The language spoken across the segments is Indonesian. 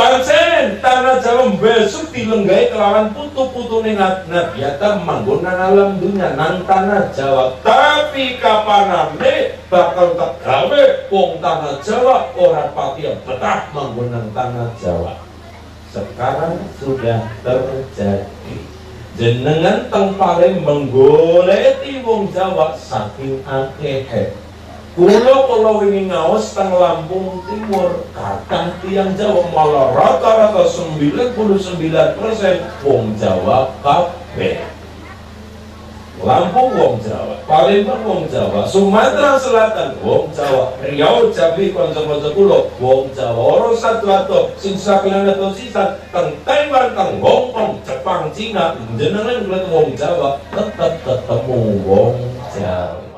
Pancen tanah Jawa besok dilenggai kelawan putu-putu nengat biata manggunan alam dunia nang tanah Jawa. Tapi kapan ame bakal tak gawe wong tanah Jawa orang pati betah manggunan tanah Jawa. Sekarang sudah terjadi. Jenengan teng paling menggoleti wong Jawa saking akehe Kulo kalau ingin ngawas teng Lampung Timur, kakang tiang Jawa malah rata-rata 99 persen wong Jawa kabeh. Lampung wong Jawa, Palembang wong Jawa, Sumatera Selatan wong Jawa, Riau Jambi kanca-kanca kula wong Jawa, satu atau sing atau sisa teng Taiwan, teng Hong Kong, Jepang, Cina, jenengan kulit wong Jawa tetap ketemu wong Jawa.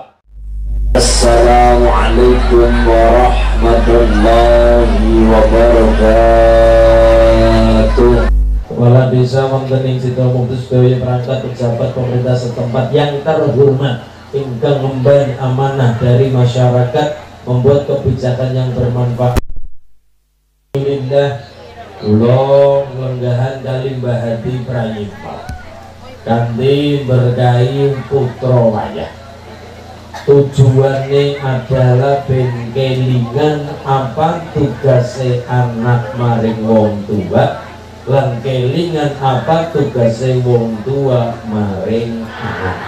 Assalamualaikum warahmatullahi wabarakatuh Kepala Desa Mantening Sido Mutus Bewi perangkat pejabat pemerintah setempat yang terhormat ingkang memban amanah dari masyarakat membuat kebijakan yang bermanfaat. Alhamdulillah Kulo lenggahan kali bahadi prayipal Kanti berkahi putra wayah tujuannya adalah bengkelingan apa tugasnya anak maring wong tua lan kelingan apa tugasnya wong tua maring anak.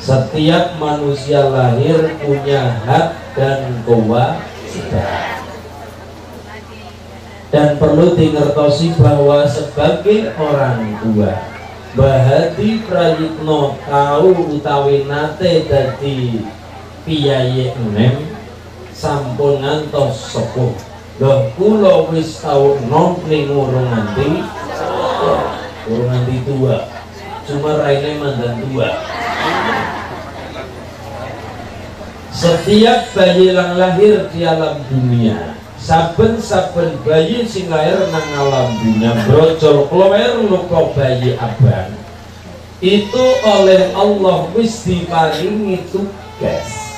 Setiap manusia lahir punya hak dan kewajiban. Dan perlu digertosi bahwa sebagai orang tua Bahati Prayitno tahu utawi nate dadi piyayi enem sampun ngantos sepuh. Loh kula wis tau nom ning urung nganti. Urung nganti tua cuma raine mandan tua setiap bayi yang lahir di alam dunia saben-saben bayi sing lahir nang alam dunia brojol klower lupa bayi abang. Itu oleh Allah wis diparingi tugas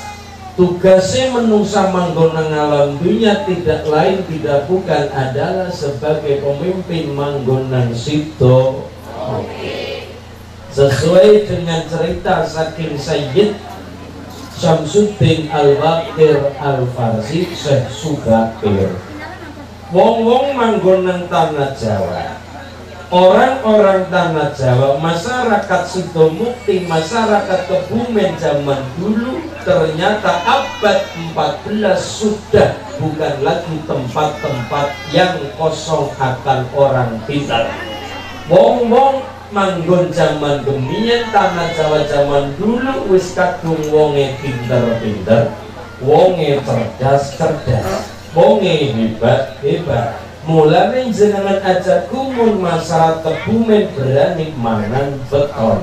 tugasnya menungsa manggonang alam dunia tidak lain tidak bukan adalah sebagai pemimpin manggonang sido. Sesuai dengan cerita saking Sayyid Syamsuddin Al-Baqir Al-Farsi Syekh Sugakir wong-wong manggonang tanah Jawa orang-orang tanah Jawa, masyarakat Sidomukti, masyarakat Kebumen zaman dulu ternyata abad 14 sudah bukan lagi tempat-tempat yang kosong akan orang pintar. Wong-wong manggon zaman gemian tanah Jawa zaman dulu wis kadung wonge pinter-pinter, wonge cerdas-cerdas, wonge hebat-hebat mulane jenengan aja kumun masalah kebumen berani mangan beton.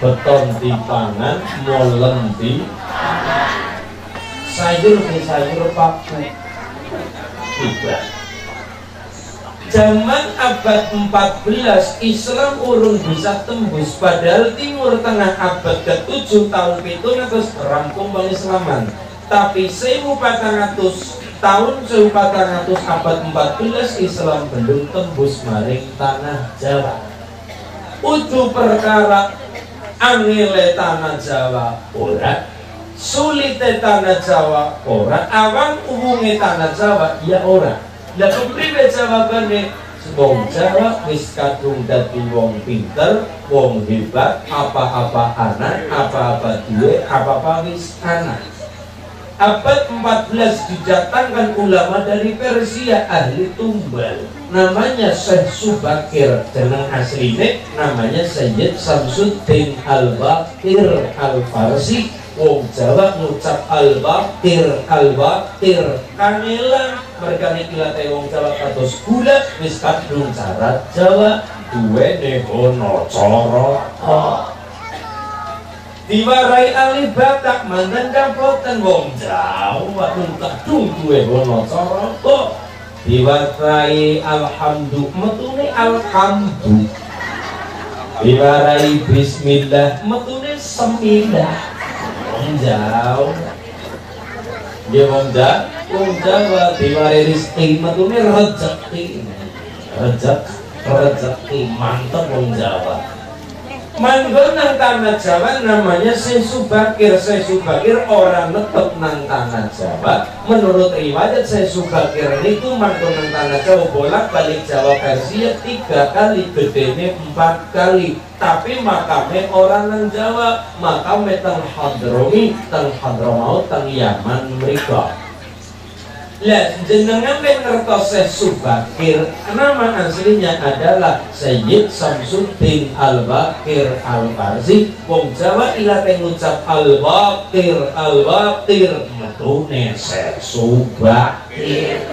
Beton dipangan molen di sayur di sayur paku. Tiba zaman abad 14 Islam urung bisa tembus padahal timur tengah abad ke-7 tahun itu terus rampung pengislaman tapi 1400 tahun 1400 abad 14 Islam belum tembus maring tanah Jawa. Uju perkara angile tanah Jawa ora. Sulite tanah Jawa ora. Awan umumnya tanah Jawa ya ora. Lah kepriwe jawabane wong Jawa wis kadung dadi wong pinter wong hebat apa-apa anak apa-apa duwe apa-apa wis anak abad 14 didatangkan ulama dari Persia ahli tumbal. Namanya Syekh Subakir dengan aslinya namanya Sayyid Samsuddin Al-Bakir Al-Farsi. Wong Jawa ngucap Al-Bakir Al-Bakir kangelan mergane kilate wong Jawa kados gula wis kadung Jawa. Duwene ono cara diwarai alih batak mantan kapoten wong Jawa. Tak duwe ono cara kok diwarai alhamdu metune alhamdu. Diwarai bismillah metune semilah wong Jawa. Dia wong Jawa, wong Jawa diwari rezeki matune rezeki. Rezeki, rezeki mantep wong Jawa manggon tanah Jawa namanya Sesubakir. Sesubakir orang netep nang tanah Jawa. Menurut riwayat Sesubakir itu manggon nang tanah Jawa bolak balik Jawa versi tiga kali gedenya empat kali. Tapi makamnya orang nang Jawa makamnya teng Hadromi teng Hadramaut teng Yaman mereka lah jenengan ngertos Subakir nama aslinya adalah Sayyid Samsuddin Al-Bakir Al-Farsi wong Jawa ila ngucap Al-Bakir Al-Bakir metune Subakir.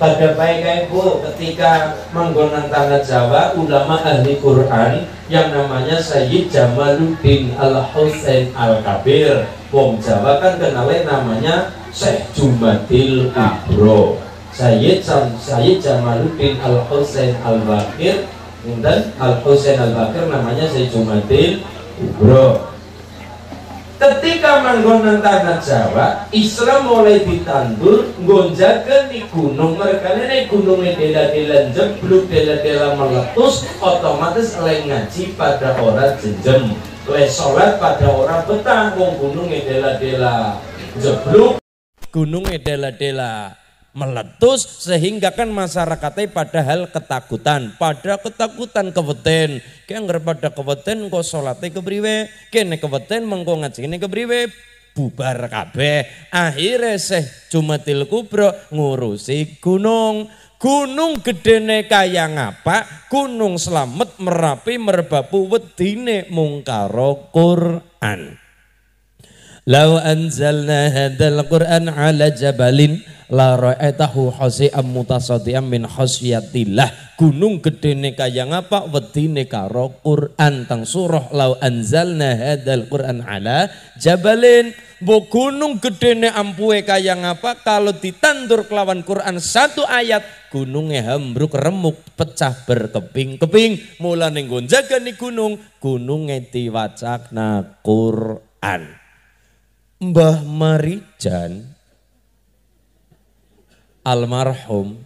Pada baik ibu ketika menggunakan tanah Jawa ulama ahli Quran yang namanya Sayyid Jamaluddin Al Husain Al Kabir wong Jawa kan kenalnya namanya Syekh Jumadil Ibro Sayyid Sayyid Jamaluddin Al Husain Al Bakir dan Al Husain Al Bakir namanya Syekh Jumadil Ibro ketika manggonan tanah Jawa Islam mulai ditandur gonjakan di gunung. Mereka ini gunungnya dela-dela jeblok dela-dela meletus otomatis oleh ngaji pada orang jenjem. Oleh sholat pada orang betah gunungnya dela-dela jeblok gunung edela-dela meletus sehingga kan masyarakatnya padahal ketakutan. Pada ketakutan keweten kayak pada keweten kok sholatnya kebriwe kene keweten mengko ngajine kebriwe bubar kabeh. Akhirnya seh Jumatil Kubro ngurusi gunung. Gunung gedene kaya ngapa gunung selamat merapi merbapu wedine mungkaro Quran Lau anzalna hadzal Qur'an ala jabalin la ra'aitahu khasi'an mutasadian min khasyatillah. Gunung gedene kaya ngapa wedine karo Quran tang surah lau anzalna hadzal Qur'an ala jabalin. Bo gunung gedene ampue kaya ngapa kalau ditandur kelawan Quran satu ayat gunungnya hambruk remuk pecah berkeping-keping mulane gonjaga nih gunung gunungnya diwacakna Quran. Mbah Marijan almarhum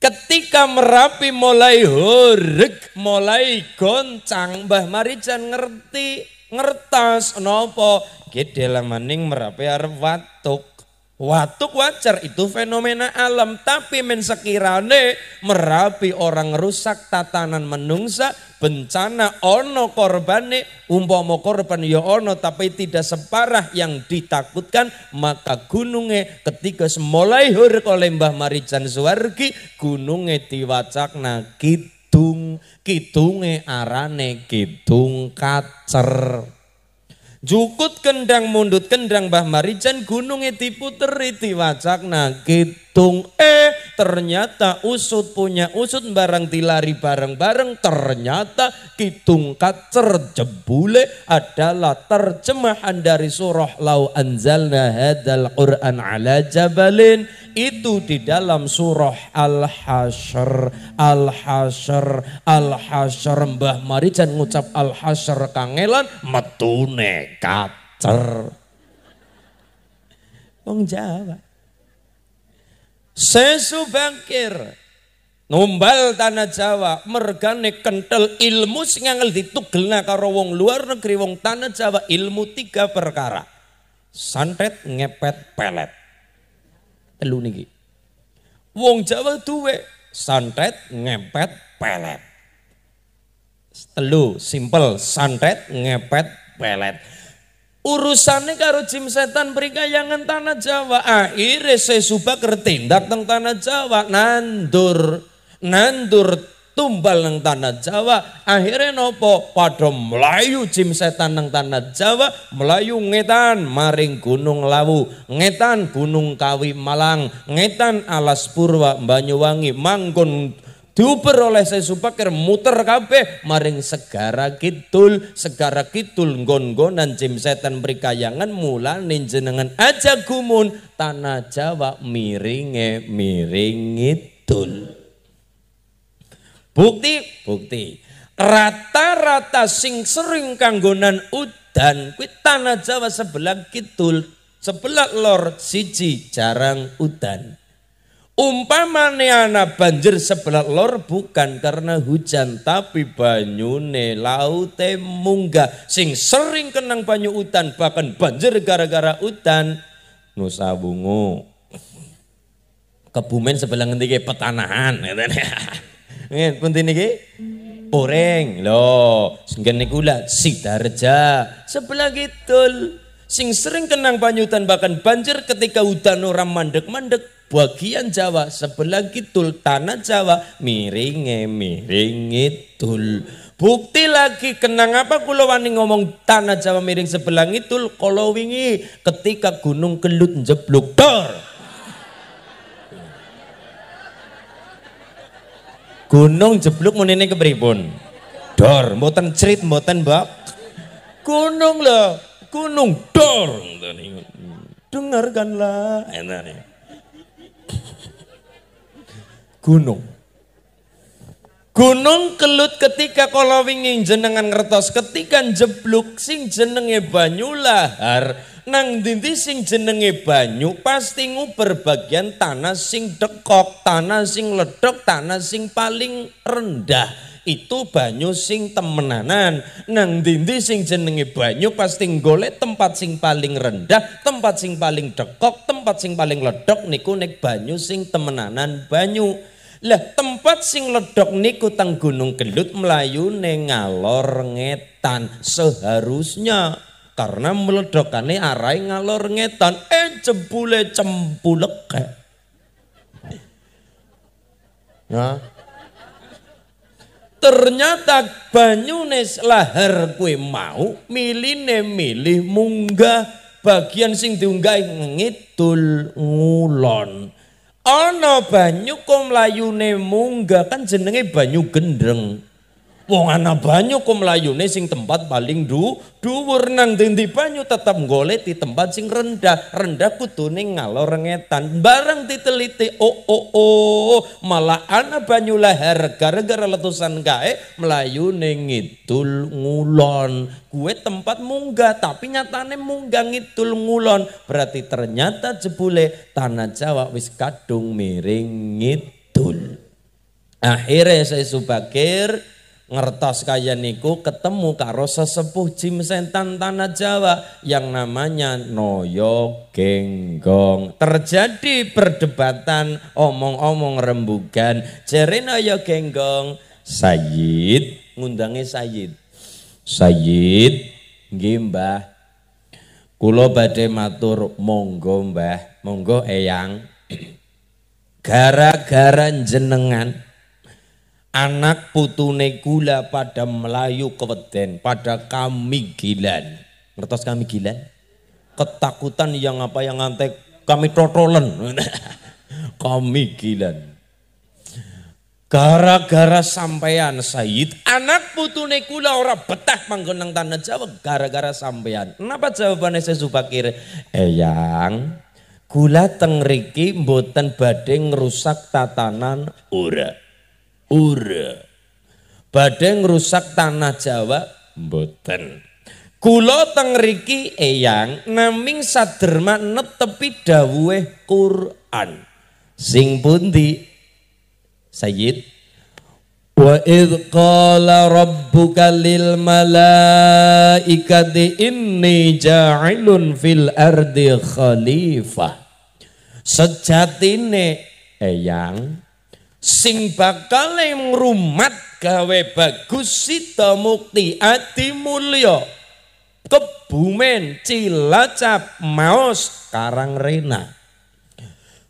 ketika Merapi mulai hurek mulai goncang Mbah Marijan ngerti ngertas nopo gede maning Merapi arep watuk. Watuk wajar itu fenomena alam tapi men sekirane merapi orang rusak tatanan menungsa bencana ono korbane umpama korban ya ono tapi tidak separah yang ditakutkan maka gunungnya ketika semulai hur oleh Mbah Marijan Suwargi gunungnya diwacakna kidung kidunge arane kidung kacer. Jukut kendang mundut kendang Mbah Marijan gunungnya diputeri diwacakna gitung eh ternyata usut punya usut barang dilari bareng-bareng ternyata kitung kacer jebule adalah terjemahan dari surah lau anzalna hadal quran ala jabalin itu di dalam surah Al-Hasyr, Al-Hasyr, Al-Hasyr Mbah Marijan ngucap Al-Hasyr kangelan metune kacer. Wong Jawa. Sesu bangkir. Numbal tanah Jawa, mergane kental ilmu sing angel ditugelna karo wong luar negeri wong tanah Jawa ilmu tiga perkara. Santet, ngepet, pelet telu niki. Wong Jawa duwe santet, ngepet, pelet. Telu, simple, santet, ngepet, pelet. Urusannya karo jim setan perikayangan tanah Jawa. Akhirnya saya subak tindak teng tanah Jawa. Nandur, nandur tumbal nang tanah Jawa akhirnya nopo padha melayu jim setan nang tanah Jawa melayu ngetan maring gunung lawu ngetan gunung kawi malang ngetan alas purwa banyuwangi manggon diuber oleh saya supakir muter kabeh maring segara kidul segara kidul nggon-nggonan jim setan berikayangan mula jenengan aja gumun tanah Jawa miringe miring idul Bukti, bukti. Rata-rata sing sering kanggonan udan kuwi tanah Jawa sebelah kidul sebelah lor siji jarang udan. Umpamane ana banjir sebelah lor bukan karena hujan tapi banyune laute munggah. Sing sering kenang banyu udan bahkan banjir gara-gara udan Nusa Bungu. Kebumen sebelah ngendi petanahan. Ngene pun niki? Poreng lho singen niku lah Sidarja. Sebelah gitu. Sing sering kenang banyutan bahkan banjir ketika udan orang mandek-mandek bagian Jawa sebelah kidul tanah Jawa miringe miring idul bukti lagi kenang apa kula wani ngomong tanah Jawa miring sebelah idul kalau wingi ketika gunung kelut jeblok dor gunung jeblok munine kepripun? Dor mboten cerit mboten mbak gunung loh gunung dor. Dengarkanlah. Enak gunung. Gunung kelut ketika kalau wingi jenengan ngertos ketika jebluk sing jenenge banyu lahar nang dinti sing jenenge banyu pasti nguber bagian tanah sing dekok, tanah sing ledok, tanah sing paling rendah. Itu banyu sing temenanan. Nang dindi sing jenenge banyu pasti golek tempat sing paling rendah tempat sing paling dekok tempat sing paling ledok niku nek banyu sing temenanan banyu lah tempat sing ledok niku tang gunung kelut melayu ngalor ngetan. Seharusnya karena meledokane arai ngalor ngetan eh jebule cempulek Nah, ternyata banyunes lahar kue mau miline milih munggah bagian sing diunggah ngidul ngulon ana banyu kok mlayune munggah kan jenenge banyu gendreng Wong ana banyu kok mlayune sing tempat paling du dhuwur nang ndi banyu tetep golek di tempat sing rendah. Rendah kudune ngalor ngetan. Bareng diteliti oh oh oh malah ana banyu lahar gara-gara letusan gae mlayune ngidul ngulon. Gue tempat munggah tapi nyatane munggah ngidul ngulon. Berarti ternyata jebule tanah Jawa wis kadung miring ngidul. Akhirnya saya subakir ngertos kaya niku ketemu karo sesepuh Jim Sentan Tanah Jawa yang namanya Noyo Genggong. Terjadi perdebatan omong-omong rembugan. Jere Noyo Genggong, Sayyid ngundangi Sayyid. Sayyid nggih Mbah. Kula badhe matur monggo Mbah, monggo Eyang. Gara-gara jenengan anak putune gula pada Melayu keweden, pada kami gilan. Ngertos kami gilan? Ketakutan yang apa yang ngantek kami totolen. kami gilan. Gara-gara sampean Said, anak putune kula ora betah manggon tanah Jawa gara-gara sampean. Kenapa jawabannya saya Subakir? Eyang, gula tengriki mboten badhe ngrusak tatanan ora. Ura. Badhe ngrusak tanah Jawa mboten. Kula teng riki eyang naming saderma netepi dawuhe Quran. Sing pundi? Sayyid Wa id qala rabbuka lil malaikati inni ja'ilun fil ardi khalifah. Sejatine eyang sing bakal ngrumat gawe bagus sita mukti adi mulya. Kebumen cilacap maos karang rena.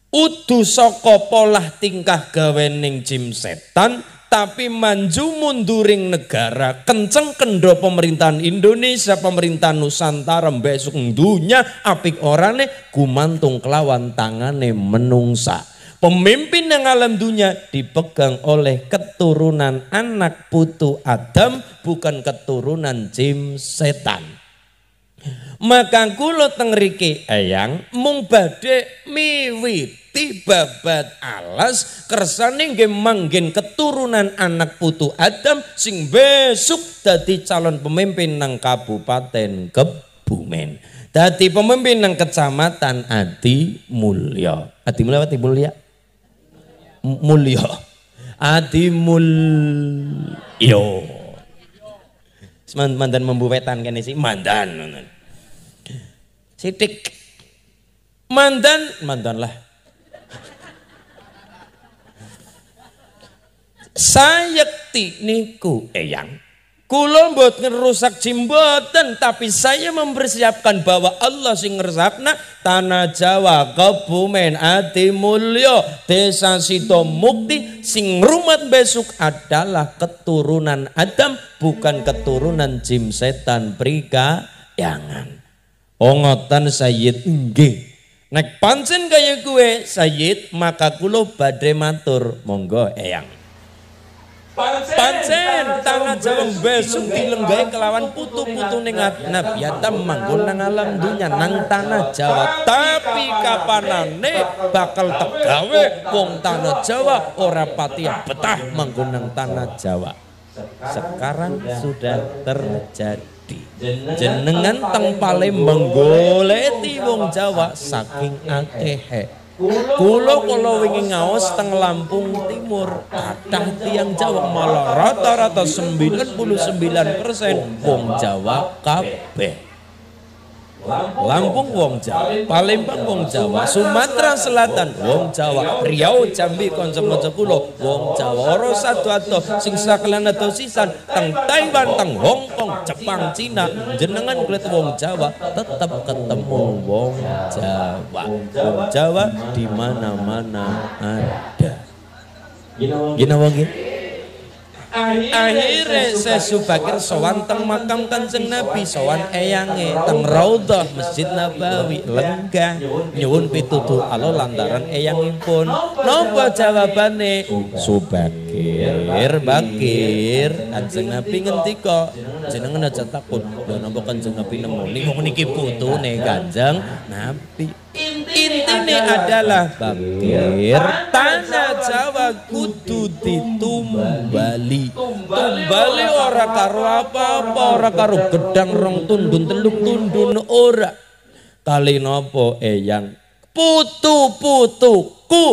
Udu saka polah tingkah gawe ning jim setan tapi manju munduring negara. Kenceng kendo pemerintahan Indonesia pemerintahan Nusantara besok dunya apik orane gumantung kelawan tangane menungsa Pemimpin yang alam dunia dipegang oleh keturunan anak putu Adam bukan keturunan jim setan. Maka kulo tengriki ayang mung badhe miwiti babat alas kersane nggih keturunan anak putu Adam sing besok dadi calon pemimpin nang Kabupaten Kebumen. Dadi pemimpin nang kecamatan Adi Mulya. Adi Mulya Adi Mulya? Mulya. Adi Mulya. Mandan membuwetan kan sih mandan. Sidik. Mandan, mandan lah. Sayekti niku eyang. Kulo mbot ngerusak jimboten tapi saya mempersiapkan bahwa Allah sing ngersapna tanah Jawa Kebumen Adi Mulyo Desa Sito Mukti sing rumat besok adalah keturunan Adam bukan keturunan jim setan prika yangan. Ongotan Sayyid nggih. Nek pancen kaya gue Sayyid maka kulo badhe matur monggo eyang. Pancen tanah Jawa besok dilenggai kelawan putu-putu ningat nabiata manggon nang alam dunya nang tanah Jawa. Tapi kapanane bakal tegawe? Wong tanah Jawa ora pati betah manggon nang tanah Jawa. Sekarang sudah terjadi. Jenengan teng Palembang goleti wong Jawa saking akehe Kulo kalau wingi ngaos teng Lampung Timur, kadang tiang Jawa malah rata-rata 99% wong Jawa kabeh. Lampung wong Jawa, Palembang wong Jawa, Sumatera Selatan wong Jawa, Riau Jambi kanca-kanca kula wong Jawa, ora satu ato sing saklan ato sisan teng Taiwan, teng Hong Kong, Jepang, Cina, jenengan kulit wong Jawa tetap ketemu wong Jawa. Wong Jawa di mana-mana ada. Gina wong akhirnya saya subakir sowan teng makam kanjeng Nabi sowan eyange teng raudhah Masjid Nabawi lenggah nyuwun pitutur alo lantaran eyangipun. Napa jawabane? Subakir bakir. Kanjeng Nabi ngendika jenengan aja takut lho napa kanjeng Nabi nemoni? Wong niki putune kanjeng Nabi Intinya adalah bakir tanah Jawa kudu ditumbali. Tumbali ora karo apa-apa, ora karo gedang rong tundun teluk tundun ora. Kali nopo eyang? Putu-putuku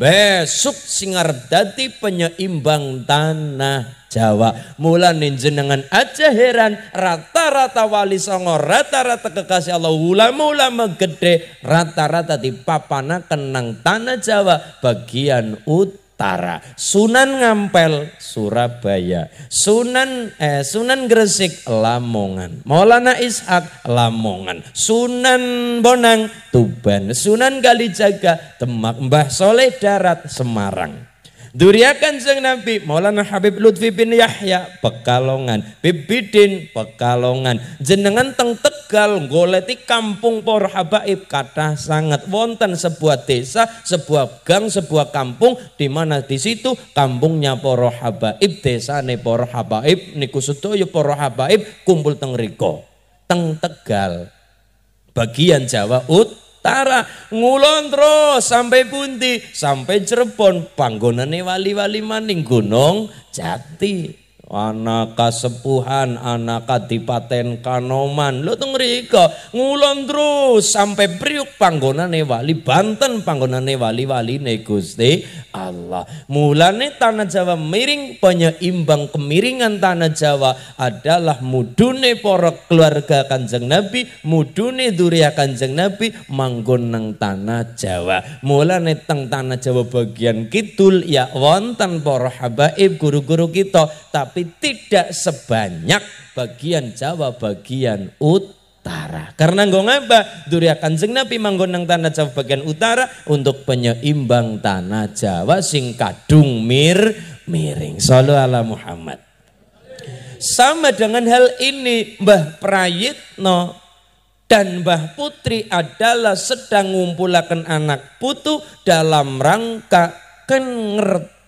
besok singar dadi penyeimbang tanah Jawa. Mulane jenengan aja heran rata-rata wali songo, rata-rata kekasih Allah ulama-ulama gede, rata-rata di papana kenang tanah Jawa bagian utara. Sunan Ngampel Surabaya, Sunan eh Sunan Gresik Lamongan, Maulana Ishak Lamongan, Sunan Bonang Tuban, Sunan Kalijaga Demak, Mbah Soleh Darat Semarang. Duriya Kanjeng Nabi Maulana Habib Lutfi bin Yahya Pekalongan. Bibidin Pekalongan. Jenengan teng Tegal goleti kampung por habaib. Kata sangat wonten sebuah desa sebuah gang sebuah kampung di mana di situ kampungnya poro habaib desane poro habaib niku sedaya poro habaib kumpul teng riko teng Tegal. Bagian Jawa Ut Tara ngulon terus sampai pundi? Sampai Cirebon panggonane wali-wali maning Gunung Jati anak kasepuhan anak kadipaten kanoman. Lo tuh ngerika ngulon terus sampai priuk panggonane wali Banten panggonane wali-wali ne Gusti Allah. Mulane tanah Jawa miring penyeimbang kemiringan tanah Jawa adalah mudune porok keluarga kanjeng Nabi mudune duria kanjeng Nabi manggon nang tanah Jawa. Mulane teng tanah Jawa bagian kidul ya wonten para habaib guru-guru kita tapi tapi tidak sebanyak bagian Jawa bagian utara. Karena nggak ngapa Durya Kanjeng Nabi manggon nang tanah Jawa bagian utara untuk penyeimbang tanah Jawa sing kadung mir miring. Sallu ala Muhammad. Sama dengan hal ini Mbah Prayitno dan Mbah Putri adalah sedang ngumpulakan anak putu dalam rangka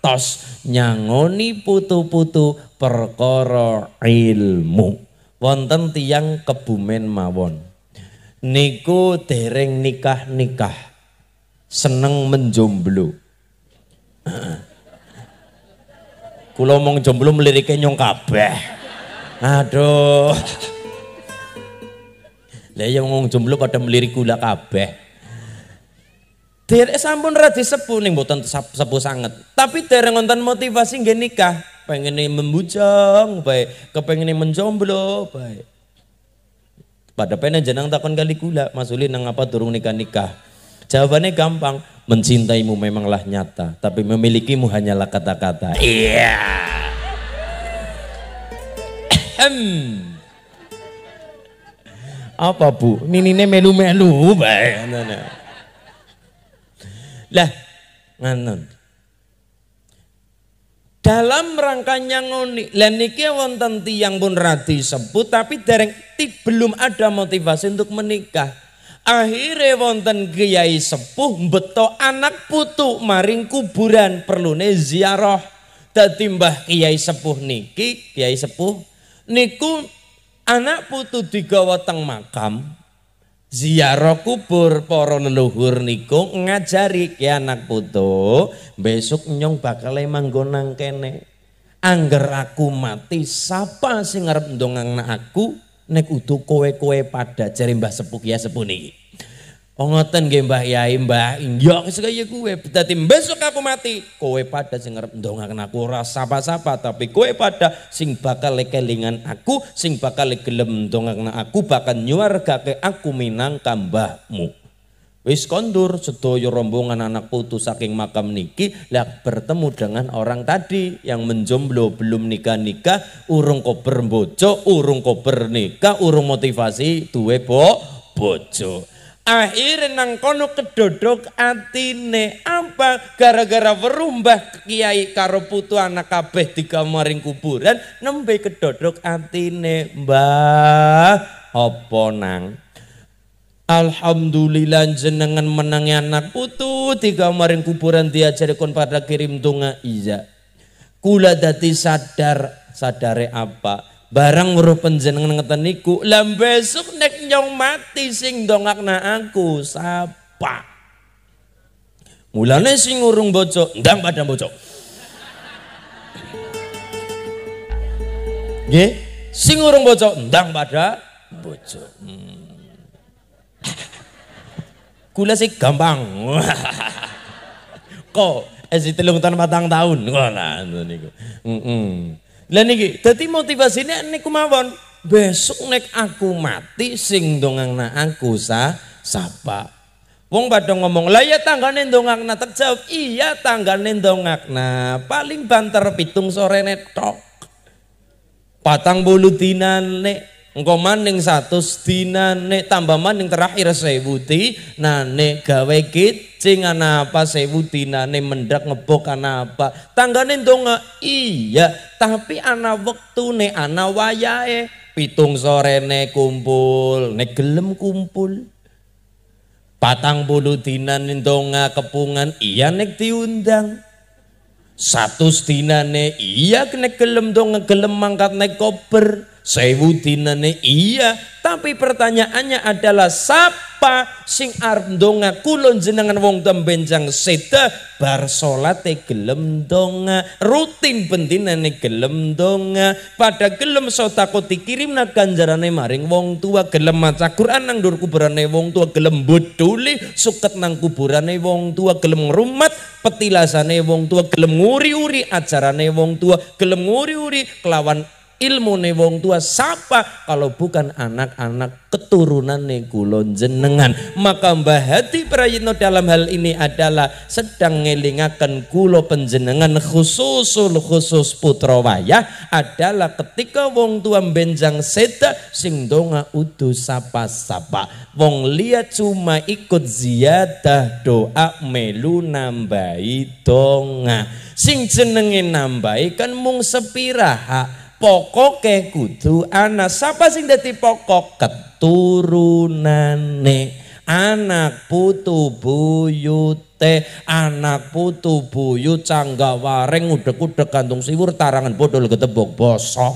kengertos nyangoni putu-putu perkara ilmu. Wonten tiang kebumen mawon. Niku dereng nikah-nikah. Seneng menjomblo. Kulo mong jomblo mlirike nyong kabeh. Aduh. Lah ya wong jomblo pada melirik gula kabeh. Derek sampun ra disepuh ning mboten sepuh sanget. Tapi dereng wonten motivasi nggih nikah, pengen membujang bae, kepengen menjomblo bae. Pada pena jenang takon kali gula, Mas Uli nang apa durung nikah-nikah. Jawabannya gampang, mencintaimu memanglah nyata, tapi memilikimu hanyalah kata-kata. Iya. -kata. Apa bu? Ninine melu-melu bae. Lah, nganon. Dalam rangkanya ngoni, lan niki wonten tiyang pun radi sebut tapi dereng belum ada motivasi untuk menikah. Akhirnya wonten kiai sepuh beto anak putu maring kuburan perlune ziarah. Dadi mbah kiai sepuh niki, kiai sepuh niku anak putu digawa teng makam ziarah kubur para leluhur niku ngajari ke anak putu besok nyong bakal manggon nang kene. Angger aku mati sapa sing ngarep ndongang aku? Nek utuh kowe-kowe pada jari mbah sepuh ya sepuh niki Oh ngoten nggih Mbah Yai, Mbah. Ya kaya kuwe. Dadi besok aku mati, kowe pada sing ngarep ndongaken aku ora sapa-sapa, tapi kowe pada sing bakal kelingan aku, sing bakal gelem ndongaken aku bakal nyuwargake aku minangka mbahmu. Wis kondur sedaya rombongan anak putu saking makam niki lah bertemu dengan orang tadi yang menjomblo belum nikah-nikah, urung kober bojo, urung kober nikah, urung motivasi duwe bo bojo. Akhirnya nang kono kedodok atine. Apa? Gara-gara werumbah kiai karo putu anak kabeh di kamaring kuburan nembe kedodok atine. Mbah apa nang? Alhamdulillah jenengan menangi anak putu di kamaring kuburan diajari kon pada kirim donga. Iya. Kula dati sadar. Sadare apa barang weruh panjenengan ngeten niku lah besok nek nyong mati sing dongakna aku sapa? Mulane sing urung bocok ndang pada bocok. Nggih? Sing urung bocok ndang pada bocok. Hmm. kula sih gampang. Kok esi telung tahun matang tahun. Kok lah niku. Heeh lah niki dadi motivasine niku mawon. Besok nek aku mati sing dongangna aku sa sapa. Wong pada ngomong, lah ya tanggane dongakna terjawab, iya tanggane dongakna paling banter pitung sore netok. Patang bulu dinan nek Engkau maning satu nek tambah maning terakhir sewu nane gawe kicing apa sewu nane mendak ngebok apa. Tanggane donga iya tapi ana waktu ne ana wayahe pitung sore ne kumpul ne gelem kumpul. Patang bulu dinan donga kepungan iya nek diundang. Satu ne iya kena gelem dong gelem mangkat nek koper Sewu dinane iya, tapi pertanyaannya adalah siapa sing arep kulon jenengan wong tembenjang seda? Bar salate gelem donga, rutin bendinane gelem donga, pada gelem sotako dikirimna ganjarane maring wong tua, gelem maca Quran nang dur kuburane wong tua, gelem bodoli suket nang kuburane wong tua, gelem ngrumat petilasane wong tua, gelem nguri-uri ajarane wong tua, gelem nguri-uri kelawan ilmu ne wong tua siapa kalau bukan anak-anak keturunan ne kulon jenengan. Maka Mbah Hati Prayitno dalam hal ini adalah sedang ngelingakan kulo penjenengan khususul khusus putra wayah adalah ketika wong tua benjang seda sing donga udu sapa-sapa. Wong liat cuma ikut ziyadah doa melu nambahi donga. Sing jenenge nambahi kan mung sepiraha pokoke kudu anak. Siapa sing dadi pokok? Keturunane. Anak putu buyute. Anak putu buyut cangga wareng udek-udek kantung siwur tarangan bodol ketebok bosok.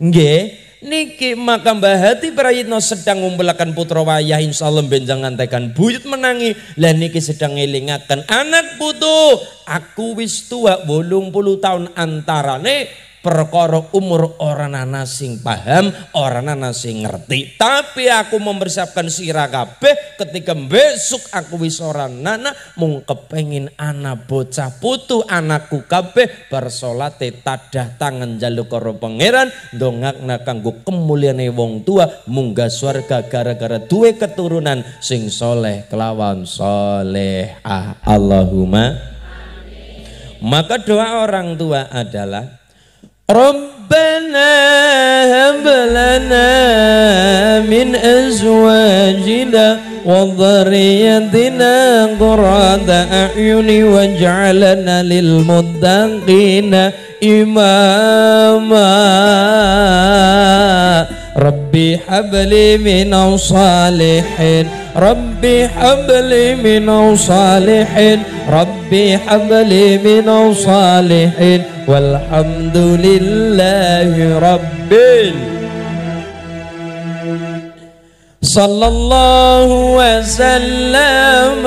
Nggih Niki maka Mbah Hati Prayitno sedang ngumpulakan putra wayah insyaallah benjang ngantekan buyut menangi. Lah niki sedang ngelingaken anak putu. Aku wis tua bolong puluh tahun antarane perkara umur orang ana sing paham, orang ana sing ngerti. Tapi aku mempersiapkan sira kabeh ketika besok aku wis ora nana mung kepengin anak bocah putu anakku kabeh bersolate tadah tangan jaluk karo pangeran dongakna kanggo kemuliaane wong tua munggah swarga gara-gara duwe keturunan sing soleh kelawan soleh ah Allahumma maka doa orang tua adalah ربنا هب لنا من أزواجنا وذريتنا قرة أعين واجعلنا للمتقين إماما. ربي حب لي من الصالحين ربي حب لي من الصالحين ربي حب لي من الصالحين والحمد لله رب صلى الله وسلم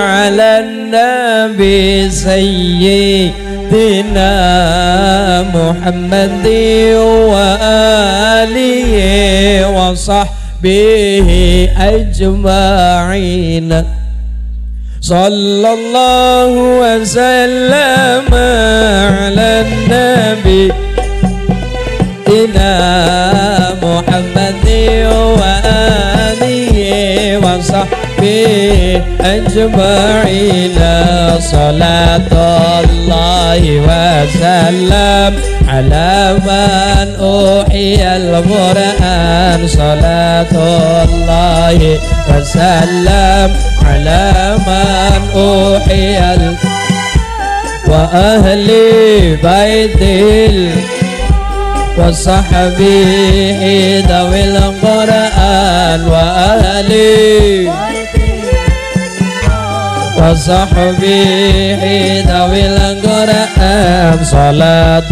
على النبي سيدنا محمد وآله وصحبه أجمعين. صلى الله وسلم على النبي محمد وآله وصحبه أجمعين صلاة الله وسلم على من أوحي القرآن صلاة الله وسلم على من أوحي وأهل بيت وصحبه ذوي القرآن وأهلي وصحبه ذوي القرآن صلاة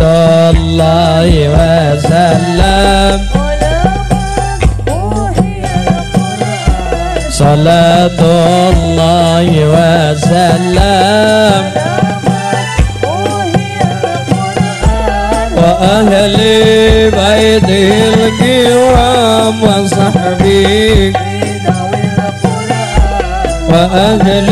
الله وسلم صلاة الله وسلم وأهل بيت الكرام وصحبه وأهل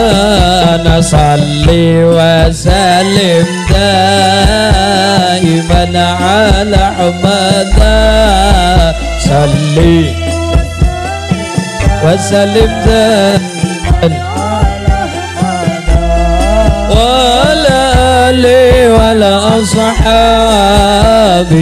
القرآن صلي وسلم دائما على حمدا صلي وسلم دائما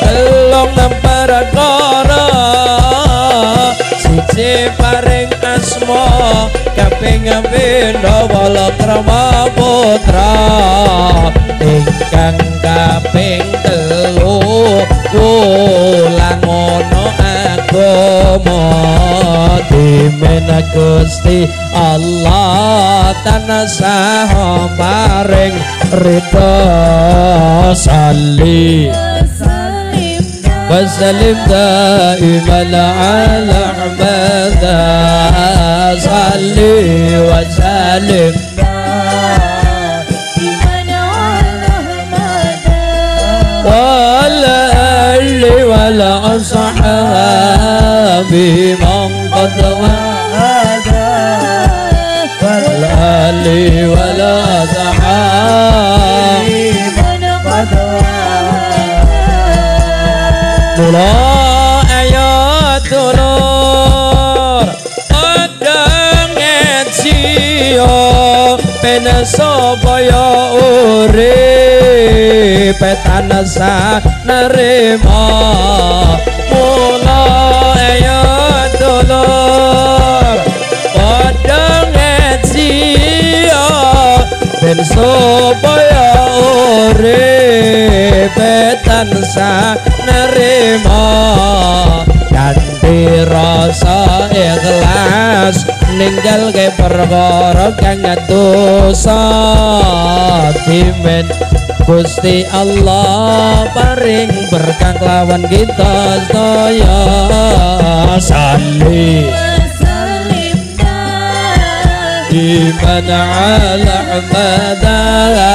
telung barang koro siji paring asma kaping pindho balakrama putra. Ingkang kaping telu ulang ngono agama. Dimen Gusti Allah tanasah paring ridho salli وسلم دائما على عبادة صلي وسلم. ولا أهل ولا أصحابي من قد وهدى sia pen sabaya ore petanasa narema mula ayo dolor padang sia pen sabaya ore petanasa narema kanthi rasa ikhlas e ninggalke perkara kang dosa timen Gusti Allah paring berkah lawan kita sedaya. Sandi Iman ala amadala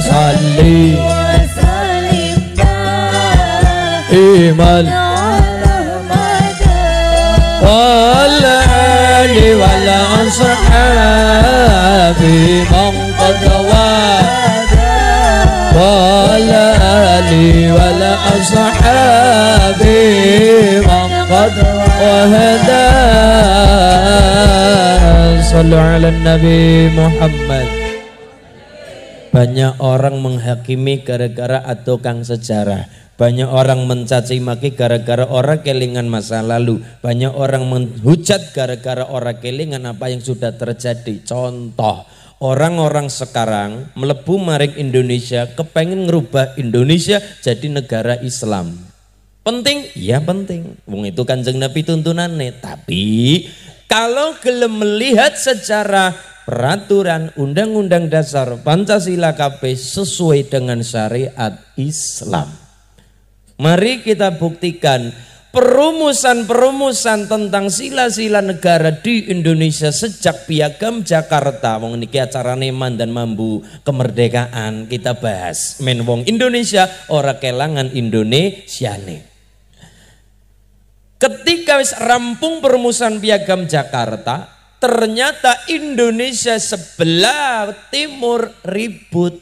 salli Iman. Ala amada. الأهل ولا عن صحابي من قد وادى ولا أهلي ولا عن صحابي من قد وهدى. صلوا على النبي محمد. Banyak orang menghakimi gara-gara atau kang sejarah banyak orang mencaci maki gara-gara orang kelingan masa lalu. Banyak orang menghujat gara-gara orang kelingan apa yang sudah terjadi. Contoh, orang-orang sekarang melebu maring Indonesia kepengen ngerubah Indonesia jadi negara Islam. Penting? Ya penting. Wong itu kanjeng Nabi tuntunannya. Tapi kalau gelem melihat secara peraturan undang-undang dasar Pancasila KP sesuai dengan syariat Islam. Mari kita buktikan perumusan-perumusan tentang sila-sila negara di Indonesia sejak piagam Jakarta. Niki acara Neman dan Mambu kemerdekaan kita bahas. Men wong Indonesia ora kelangan Indonesia nih Ketika rampung perumusan piagam Jakarta, ternyata Indonesia sebelah timur ribut.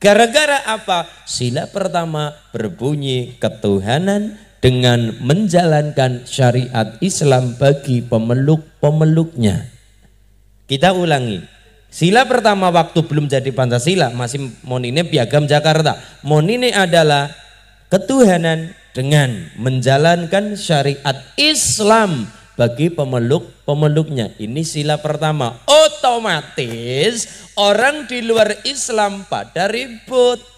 Gara-gara apa? Sila pertama berbunyi ketuhanan dengan menjalankan syariat Islam bagi pemeluk-pemeluknya. Kita ulangi. Sila pertama waktu belum jadi Pancasila, masih monine piagam Jakarta. Monine adalah ketuhanan dengan menjalankan syariat Islam bagi pemeluk-pemeluknya. Ini sila pertama. Otomatis orang di luar Islam pada ribut.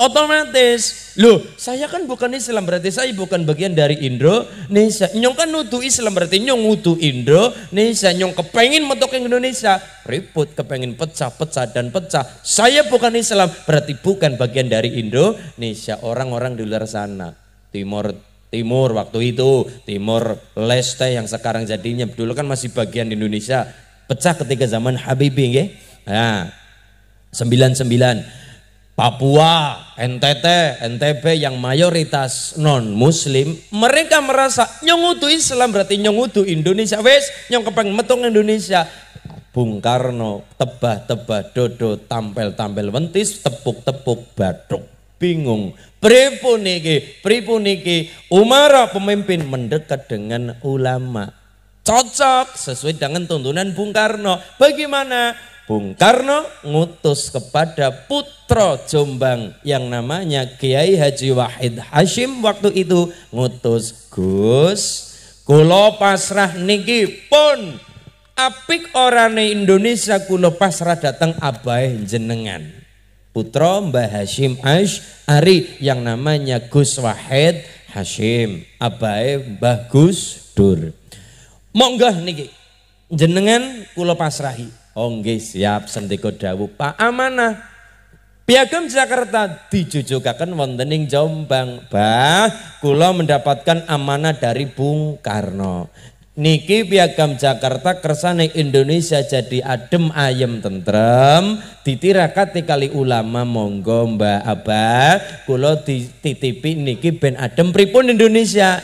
Otomatis. Loh, saya kan bukan Islam berarti saya bukan bagian dari Indonesia. Nyong kan nutu Islam berarti nyong nutu Indonesia. Nyong kepengen metok Indonesia. Ribut, kepengen pecah-pecah dan pecah. Saya bukan Islam berarti bukan bagian dari Indonesia. Orang-orang di luar sana Timur Timur waktu itu, Timur Leste yang sekarang jadinya dulu kan masih bagian Indonesia. Pecah ketika zaman Habibie nggih. Nah, 99 Papua, NTT, NTB yang mayoritas non muslim, mereka merasa nyongutu Islam berarti nyongutu Indonesia. Wes, nyong kepengen metong Indonesia. Bung Karno tebah-tebah dodo tampil-tampil wentis tepuk-tepuk batuk bingung. Pripun niki? Pripun niki? Umar pemimpin mendekat dengan ulama. Cocok sesuai dengan tuntunan Bung Karno. Bagaimana? Bung Karno ngutus kepada putra Jombang yang namanya Kiai Haji Wahid Hashim waktu itu ngutus Gus kulo pasrah niki pun apik orane Indonesia kulo pasrah datang abai jenengan putra Mbah Hashim Ash Ari yang namanya Gus Wahid Hashim. Abai Mbah Gus Dur. Monggah niki jenengan kula pasrahi. Oh siap. Sendika dawuh Pak amanah. Piagam Jakarta dijujukaken wonten ing Jombang. Bah, kula mendapatkan amanah dari Bung Karno. Niki piagam Jakarta kersane Indonesia jadi adem ayem tentrem. Ditirakati kali ulama monggo Mbak Abah. Kula dititipi niki ben adem pripun Indonesia?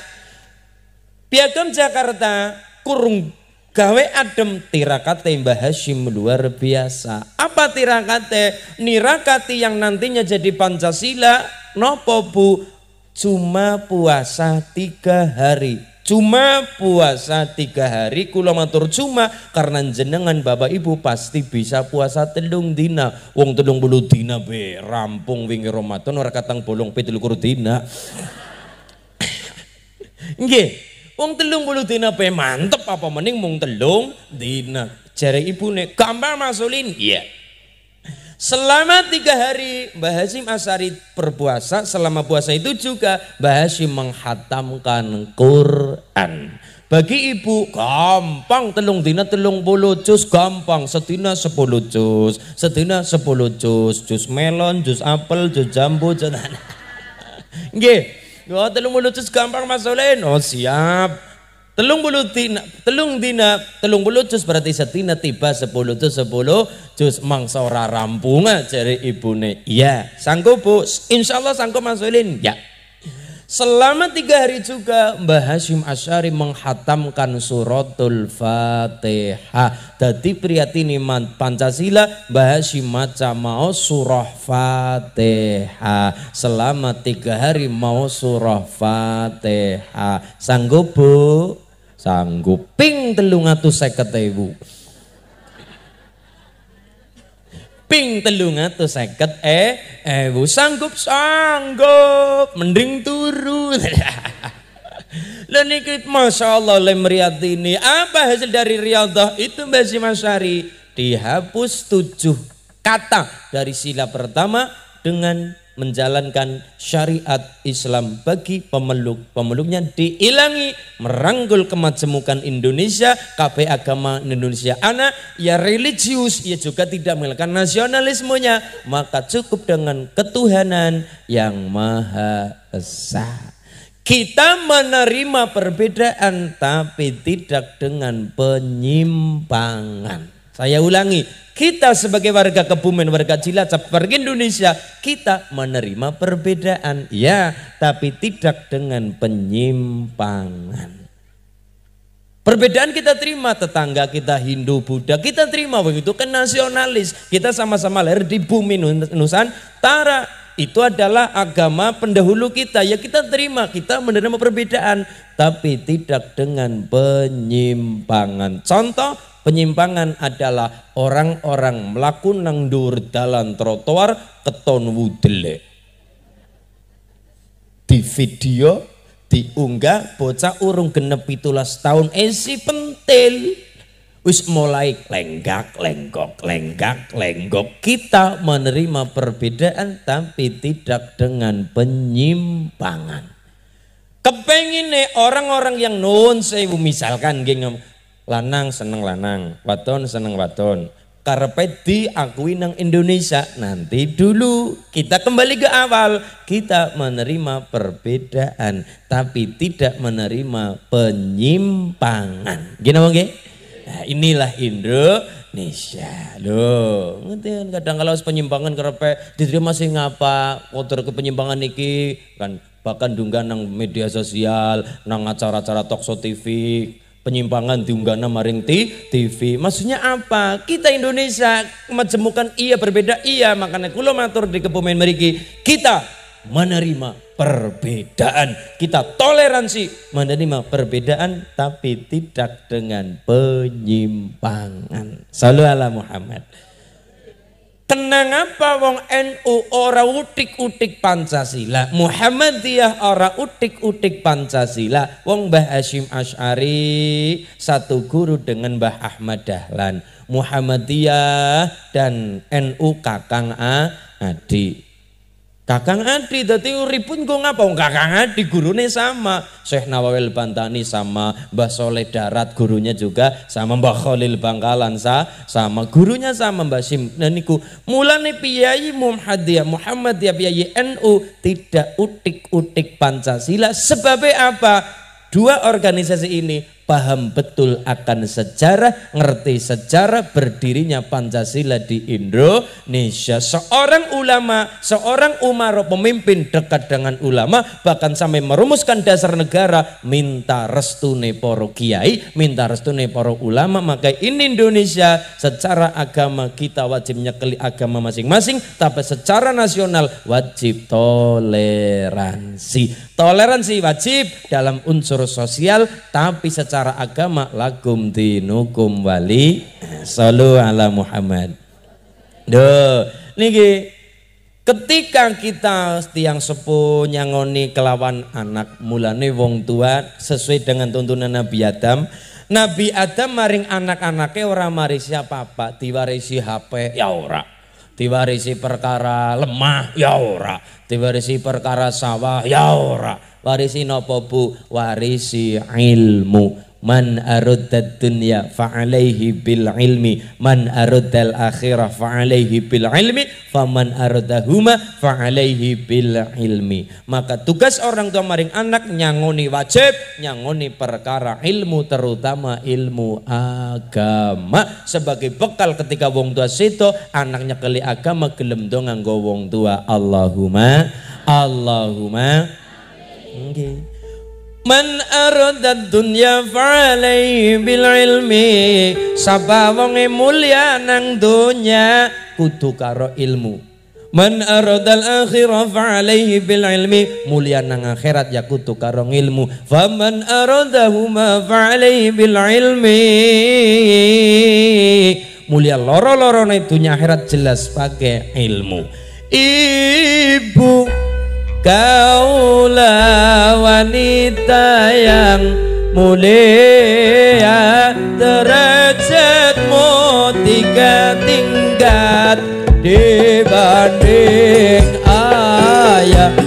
Piagam Jakarta kurung gawe adem tirakate Mbah Hashim luar biasa. Apa tirakate? Nirakati yang nantinya jadi Pancasila. Nopo Bu? Cuma puasa tiga hari Cuma puasa tiga hari kula matur cuma karena jenengan bapak ibu pasti bisa puasa telung dina. Wong telung bulu dina be rampung wingi Ramadan ora katang bolong telung dina. Nggih, wong telung bulu dina be mantep apa mending mung telung dina. Jare ibune gambar masulin, iya. Selama tiga hari Mbah Hashim Asari berpuasa, selama puasa itu juga Mbah Hashim menghatamkan Quran. Bagi ibu gampang telung dina telung puluh jus gampang setina sepuluh jus setina sepuluh jus jus melon jus apel jus jambu jus Nggih. Oh, telung puluh jus gampang Mas Solen. Oh siap. Telung bulu dina, telung dina, telung bulu jus berarti setina tiba sepuluh jus sepuluh jus mangsa ora rampung jari ibune. Iya, sanggup bu, insya Allah sanggup masulin. Ya. Selama tiga hari juga Mbah Hashim Asyari menghatamkan suratul Fatihah. Dadi priyatini Pancasila Mbah Hashim maca mau surah Fatihah. Selama tiga hari mau surah Fatihah. Sanggup bu? Sanggup. Ping telung atus seket ewu ping telung atau seket eh? Eh bu sanggup sanggup. Mending turu. Lah niki Masya Allah lem ini. Apa hasil dari riadah itu Mbak Masyari dihapus tujuh kata dari sila pertama dengan menjalankan syariat Islam bagi pemeluk. Pemeluknya diilangi, merangkul kemajemukan Indonesia, KB agama Indonesia anak, ya religius, ia juga tidak mengelakkan nasionalismenya, maka cukup dengan ketuhanan yang maha esa. Kita menerima perbedaan tapi tidak dengan penyimpangan. Saya ulangi, kita sebagai warga Kebumen, warga Cilacap, warga Indonesia, kita menerima perbedaan. Ya, tapi tidak dengan penyimpangan. Perbedaan kita terima, tetangga kita Hindu, Buddha, kita terima begitu kan nasionalis. Kita sama-sama lahir di bumi Nusantara. Itu adalah agama pendahulu kita. Ya kita terima, kita menerima perbedaan. Tapi tidak dengan penyimpangan. Contoh, Penyimpangan adalah orang-orang melakukan nang dur dalan trotoar keton wudele. Di video diunggah bocah urung genep pitulas tahun esi pentil. Wis mulai lenggak lenggok lenggak lenggok. Kita menerima perbedaan tapi tidak dengan penyimpangan. Kepengin orang-orang yang non sewu misalkan geng lanang seneng lanang, waton seneng waton. Karpet diakui nang Indonesia nanti dulu kita kembali ke awal. Kita menerima perbedaan tapi tidak menerima penyimpangan. Gini mau nah, inilah Indonesia. Loh ngerti kan? Kadang kalau penyimpangan karpet diterima sih ngapa? Kotor ke penyimpangan iki kan? Bahkan dunggan nang media sosial nang acara-acara talk show TV penyimpangan diunggah maring TV. Maksudnya apa? Kita Indonesia majemukan iya berbeda iya makanya kula matur di kebumen meriki kita menerima perbedaan. Kita toleransi menerima perbedaan tapi tidak dengan penyimpangan. Salam ala Muhammad. Tenang apa wong NU ora utik-utik Pancasila. Muhammadiyah ora utik-utik Pancasila. Wong Mbah Hashim Ash'ari satu guru dengan Mbah Ahmad Dahlan. Muhammadiyah dan NU Kakang A Adi. Kakang Adi dadi uripun gue ngapa? Kakang Adi gurune sama. Syekh Nawawil Bantani sama Mbah Soleh Darat gurunya juga sama Mbah Khalil Bangkalan sa, sama gurunya sama Mbah Sim. Dan niku mulane piyayi Muhammadiyah Muhammadiyah piyayi NU tidak utik-utik Pancasila sebabnya apa? Dua organisasi ini paham betul akan sejarah, ngerti sejarah berdirinya Pancasila di Indonesia. Seorang ulama, seorang umaro pemimpin dekat dengan ulama, bahkan sampai merumuskan dasar negara, minta restu poro kiai, minta restu poro ulama, maka ini Indonesia secara agama kita wajib nyekeli agama masing-masing, tapi secara nasional wajib toleransi. Toleransi wajib dalam unsur sosial, tapi secara secara agama lakum dinukum wali salu ala Muhammad. Duh, niki ketika kita tiang sepuh nyangoni kelawan anak mulane wong tua sesuai dengan tuntunan Nabi Adam Nabi Adam maring anak-anaknya orang mari siapa apa diwarisi HP ya ora. Diwarisi perkara lemah ya ora. Diwarisi perkara sawah ya ora. Warisi napa Bu? Warisi ilmu Man aradad dunya fa'alaihi bil ilmi. Man aradal akhirah fa'alaihi bil ilmi. Faman aradahuma fa'alaihi bil ilmi. Maka tugas orang tua maring anak nyangoni wajib Nyangoni perkara ilmu terutama ilmu agama. Sebagai bekal ketika wong tua situ Anaknya keli agama gelem do nganggo wong tua. Allahumma Allahumma. Okay. Man arada dunya fa'alaihi bil ilmi. Wonge mulya nang dunya kudu karo ilmu. Man aradal akhirah fa'alaihi bil ilmi. Mulia nang akhirat ya kudu karo ilmu Faman aradahuma fa'alaihi bil ilmi. Mulia loro-loro dunya akhirat jelas pakai ilmu. Ibu Kaulah wanita yang mulia Derajatmu tiga tingkat Dibanding ayah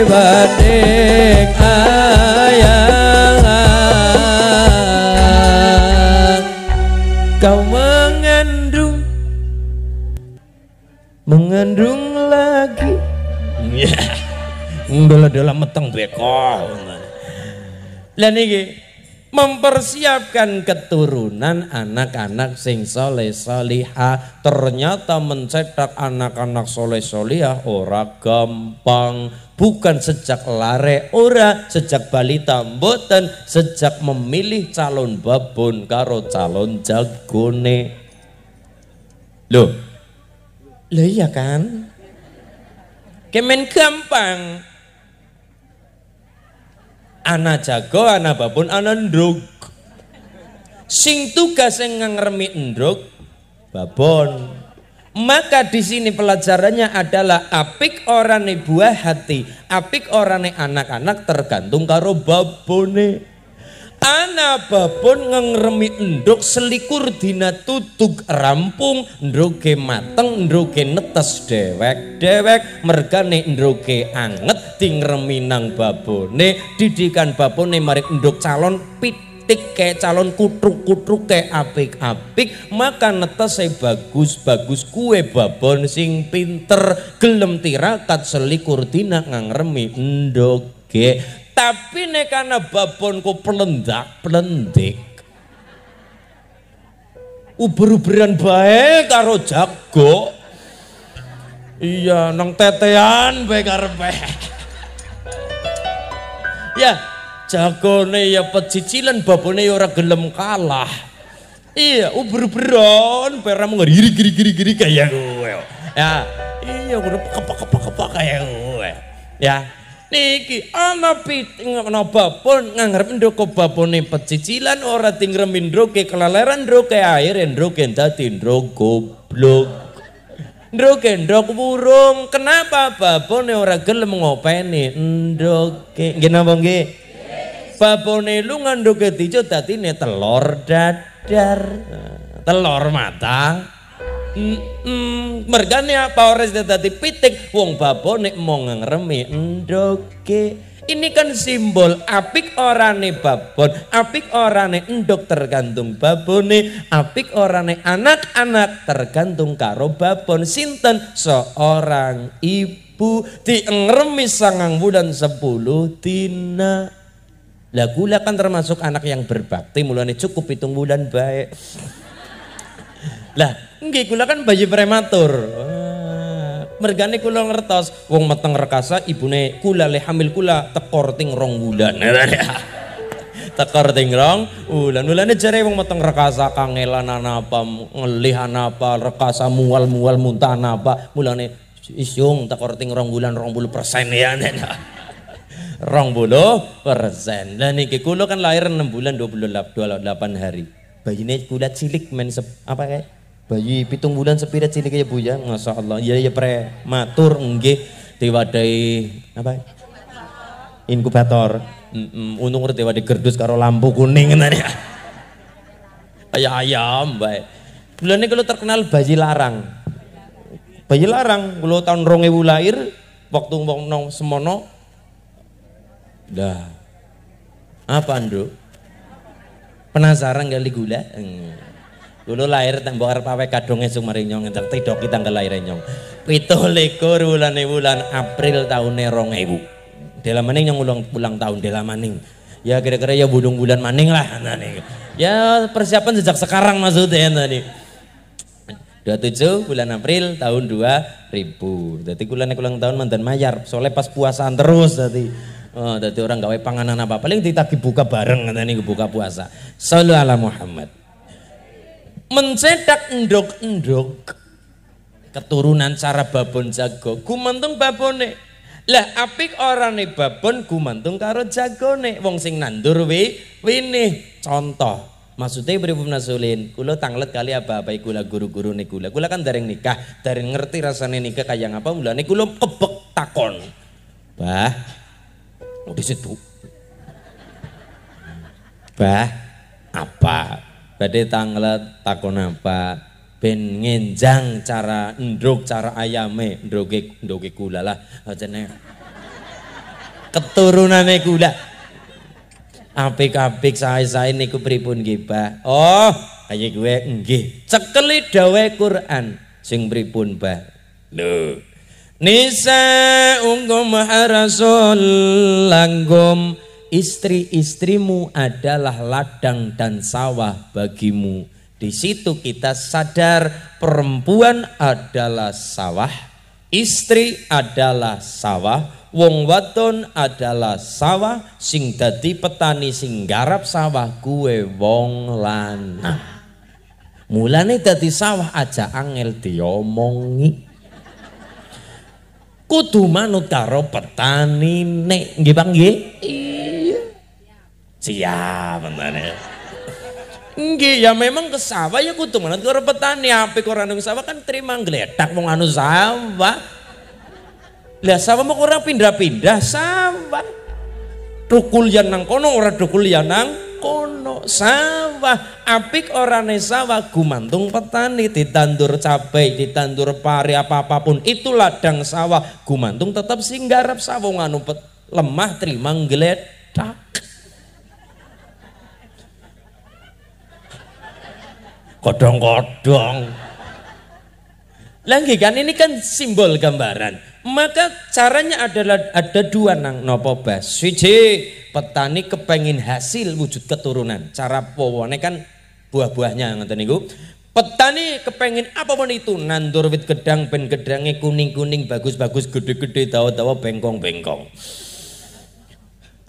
Dibanding kau mengandung mengandung lagi. Ya bela dalam meteng beko lah niki mempersiapkan keturunan anak-anak sing soleh solihah. Ternyata mencetak anak-anak soleh solihah ora gampang bukan sejak lare ora sejak balita mboten sejak memilih calon babon karo calon jagone. Loh. Lo iya kan? Kemen gampang. Anak jago anak babon anak ndruk. Sing tugas yang ngeremi ndruk babon maka di sini pelajarannya adalah apik orang buah hati, apik orang anak-anak tergantung karo babone. Anak babon ngeremi enduk selikur dina tutuk rampung ndroge mateng ndroge netes dewek dewek mergane ndroge anget ting nang babone didikan babone mari enduk calon pit cantik kayak calon kutruk-kutruk kayak apik-apik maka netese bagus-bagus kue babon sing pinter gelem tirakat selikur dina ngangremi endoge tapi nek karena babonku pelendak pelendik. Uber-uberan baik karo jago. Iya nang tetean baik karepe. Ya jagone ya pecicilan babone ya ora gelem kalah. Iya uber-uberon peramu ngiri giri giri giri kayak gue ya iya udah kepak kepak kepak kayak gue ya niki ana ana babon nganggep ndoko babone pecicilan ora tingremin ndroke kelaleran ndroke air ndroke dadi ndrok goblok Ndroke ndrok burung kenapa babone ora gelem ngopeni? Ndroke nggih napa nggih babone lu ngandung ketijo ne telur dadar. Telur mata. Mm, mergane apa dadi pitik? Wong babone mau ngremi endoke ini kan simbol apik orane babon apik orane endok tergantung babone apik orane anak-anak tergantung karo babon. Sinten? Seorang ibu diengremi sangang bulan sepuluh tina lah gula kan termasuk anak yang berbakti, mulane cukup hitung bulan baik. Lah, nggih gula kan bayi prematur. Ah, mergane kula ngertos, wong meteng rekasa ibune kula le hamil kula tekor ting rong bulan. tekor ting rong bulan. Mulane jare wong meteng rekasa kangelan apa, ngelih apa, rekasa mual-mual muntah apa. Mulane isyung tekor ting rong bulan 20% ya. Nah. 20 persen. dan ini kula kan lahir 6 bulan 28 hari. bayi ini kuda cilik men apa kayak bayi pitung bulan sepira cilik ya Bu ya. Masya Allah. Ya ya prematur nge diwadai apa? Inkubator. Mm -mm, untung ngerti wadai gerdus karo lampu kuning tadi. Ya. Ayam ayam baik. Bulan ini kalau terkenal bayi larang. Bayi larang, kalau tahun rongi lahir, waktu ngomong semono dah. Apa anduk? Penasaran kali gula? Dulu lahir tembok arep awe kadonge sumari nyong entek tidok kita tanggal lahir nyong. 17 bulan bulan April tahun 2000. Dalam maning nyong ulang ulang tahun dalam maning. Ya kira-kira ya budung bulan maning lah nih. Ya persiapan sejak sekarang maksudnya nih. 27 bulan April tahun 2000. Jadi bulan ulang tahun mantan mayar. Soalnya pas puasaan terus tadi. Oh, jadi orang gawe panganan apa paling ditagi buka bareng nih buka puasa. Sallu ala Muhammad. Mencetak endok-endok keturunan cara babon jago gumantung babone. Lah apik orang nih babon gumantung karo jagone. Wong sing nandur wi wini contoh. Maksudnya pripun nasulin, kula tanglet kali apa apa kula guru-guru nih kula. Kula kan dereng nikah, dereng ngerti rasanya nikah kayak apa mulane kula kebek takon. Bah, Oh situ. Bah, apa? Badai tanglet takon apa? Ben cara ndruk cara ayame ndroge ndroge kula lah ajene. Keturunane kula. Apik-apik sae-sae niku pripun nggih, Bah? Oh, kaya gue nggih. Cekeli dawe Quran sing pripun, Bah? Lho. Nisa ungkum harasul langgum istri-istrimu adalah ladang dan sawah bagimu. Di situ kita sadar perempuan adalah sawah, istri adalah sawah, wong wadon adalah sawah, sing dadi petani sing garap sawah kue wong lanang. Mulane dadi sawah aja angel diomongi kudu manut karo petani nek nggih Bang nggih? Iya. Siap mentane nggih ya memang ke sawah ya kudu manut karo petani. Apik ora nang sawah kan terima gledak wong anu sawah. Lah sawah mau ora pindah-pindah sawah. Tukul yang nang kono ora tukul yang nang kono. Sawah apik orane sawah gumantung petani ditandur cabai ditandur pari apa apa pun. Itu ladang sawah. Gumantung tetap singgarap sawah nganu lemah terima ngeledak kodong-kodong. Lagi kan ini kan simbol gambaran maka caranya adalah ada dua nang nopo bas. Suci petani kepengin hasil wujud keturunan. Cara powone kan buah-buahnya ngoten niku. Petani kepengin apa pun itu nandur wit gedang ben gedangnya kuning-kuning bagus-bagus gede-gede tahu-tahu bengkong-bengkong.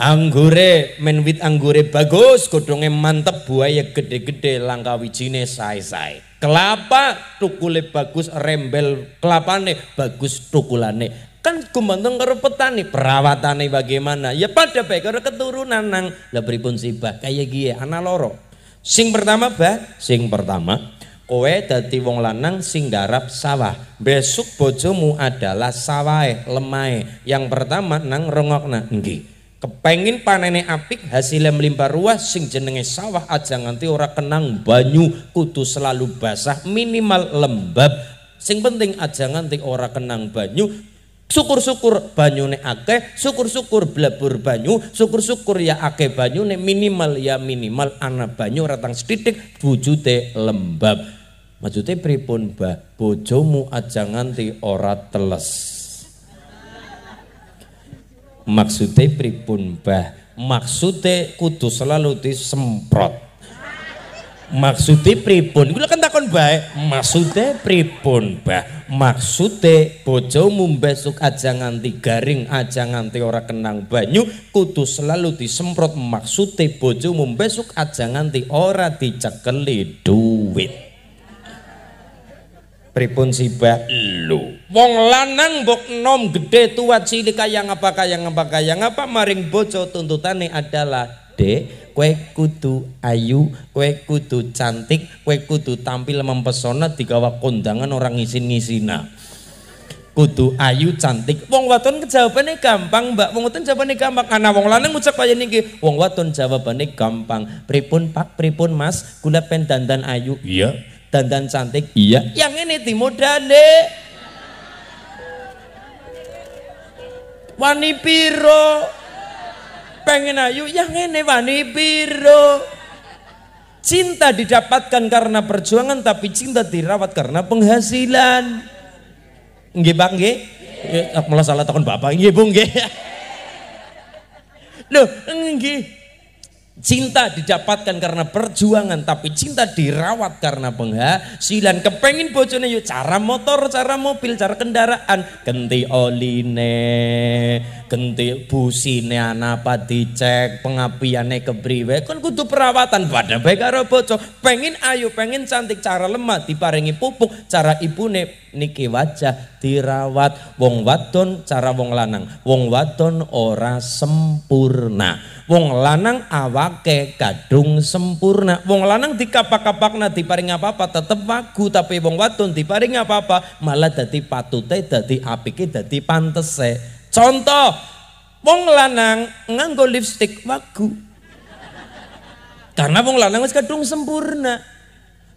Anggure men wit anggure bagus, godhonge mantep, buaya gede-gede, langka wijine sae-sae. Kelapa tukule bagus, rembel kelapane bagus tukulane. Kan gumantung karo petani, perawatane bagaimana? Ya pada baik karo keturunan nang lah pripun sibah kaya gie ana loro. Sing pertama bah, sing pertama kowe dadi wong lanang sing garap sawah. Besok bojomu adalah sawahe, lemahe. Yang pertama nang rongokna nggih kepengin panene apik hasilnya melimpah ruah sing jenenge sawah aja nganti ora kenang banyu kudu selalu basah minimal lembab. Sing penting aja nganti ora kenang banyu syukur-syukur banyune akeh syukur-syukur blabur banyu syukur-syukur ya akeh banyune minimal ya minimal ana banyu ratang sedidik wujute lembab. Maksudnya pripun bah bojomu aja nganti ora teles maksudnya pripun bah maksudnya kudu selalu disemprot. Maksudnya pripun? Gue kan takon baik maksudnya pripun bah maksudnya bojomu besok aja nganti garing aja nganti ora kenang. Banyu kudu selalu disemprot. Maksudnya bojomu besok aja nganti ora dicekeli duit pripun sibah lu wong lanang mbok nom gede tua cilik kaya ngapa kaya ngapa kaya ngapa maring bojo tuntutane adalah dek kue kudu ayu kue kudu cantik kue kudu tampil mempesona digawa kondangan orang ngisin ngisina kudu ayu cantik. Wong wadon jawabane gampang mbak. Wong wadon jawabane gampang. Ana wong lanang ngucap kaya niki wong wadon jawabane gampang. Pripun pak? Pripun mas? Kula pen dandan ayu. Iya dandan cantik iya yang ini dimodale wani piro pengen ayu yang ini wani piro Cinta didapatkan karena perjuangan tapi cinta dirawat karena penghasilan. Nggih, Pak, nggih. Ya, malah salah takon Bapak, nggih, Bu, nggih. Loh, nggih. Cinta didapatkan karena perjuangan, tapi cinta dirawat karena penghasilan. Kepengin bojone yuk cara motor, cara mobil, cara kendaraan, ganti oline, ganti busine apa dicek, pengapiane kepriwe, kan kudu perawatan pada baik karo bojo. Pengen ayu, pengen cantik, cara lemah diparingi pupuk, cara ibune niki wajah dirawat. Wong wadon cara wong lanang. Wong wadon ora sempurna. Wong lanang awake kadung sempurna. Wong lanang dikapak-kapakna diparing apa-apa tetep wagu. Tapi wong wadon diparing apa-apa malah dadi patute dadi apike dadi pantese contoh wong lanang nganggo lipstick wagu. Karena wong lanang wis kadung sempurna.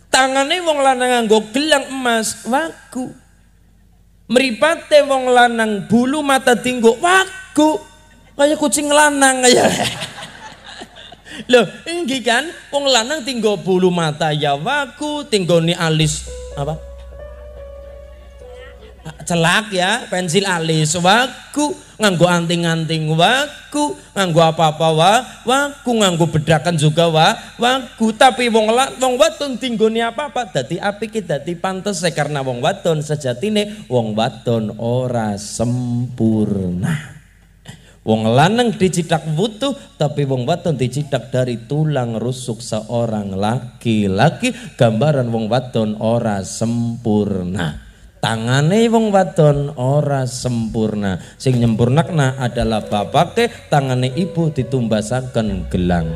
Tangane wong lanang nganggo gelang emas wagu. Mripate wong lanang bulu mata tinggo wagu. Kayak kucing lanang kaya Loh, ini kan? Wong lanang tinggo bulu mata ya wagu, tinggo ni alis apa? Celak ya pensil alis waku nganggo anting-anting waku nganggo apa-apa wa waku nganggo bedakan juga wa waku. Tapi wong wong waton tinggoni apa-apa dadi apike dadi pantes karena wong waton sejatine wong waton ora sempurna. Wong lanang dicidak butuh tapi wong waton dicidak dari tulang rusuk seorang laki-laki. Gambaran wong waton ora sempurna tangane wong wadon ora sempurna. Sing nyempurnakna adalah bapake tangane ibu ditumbasaken gelang.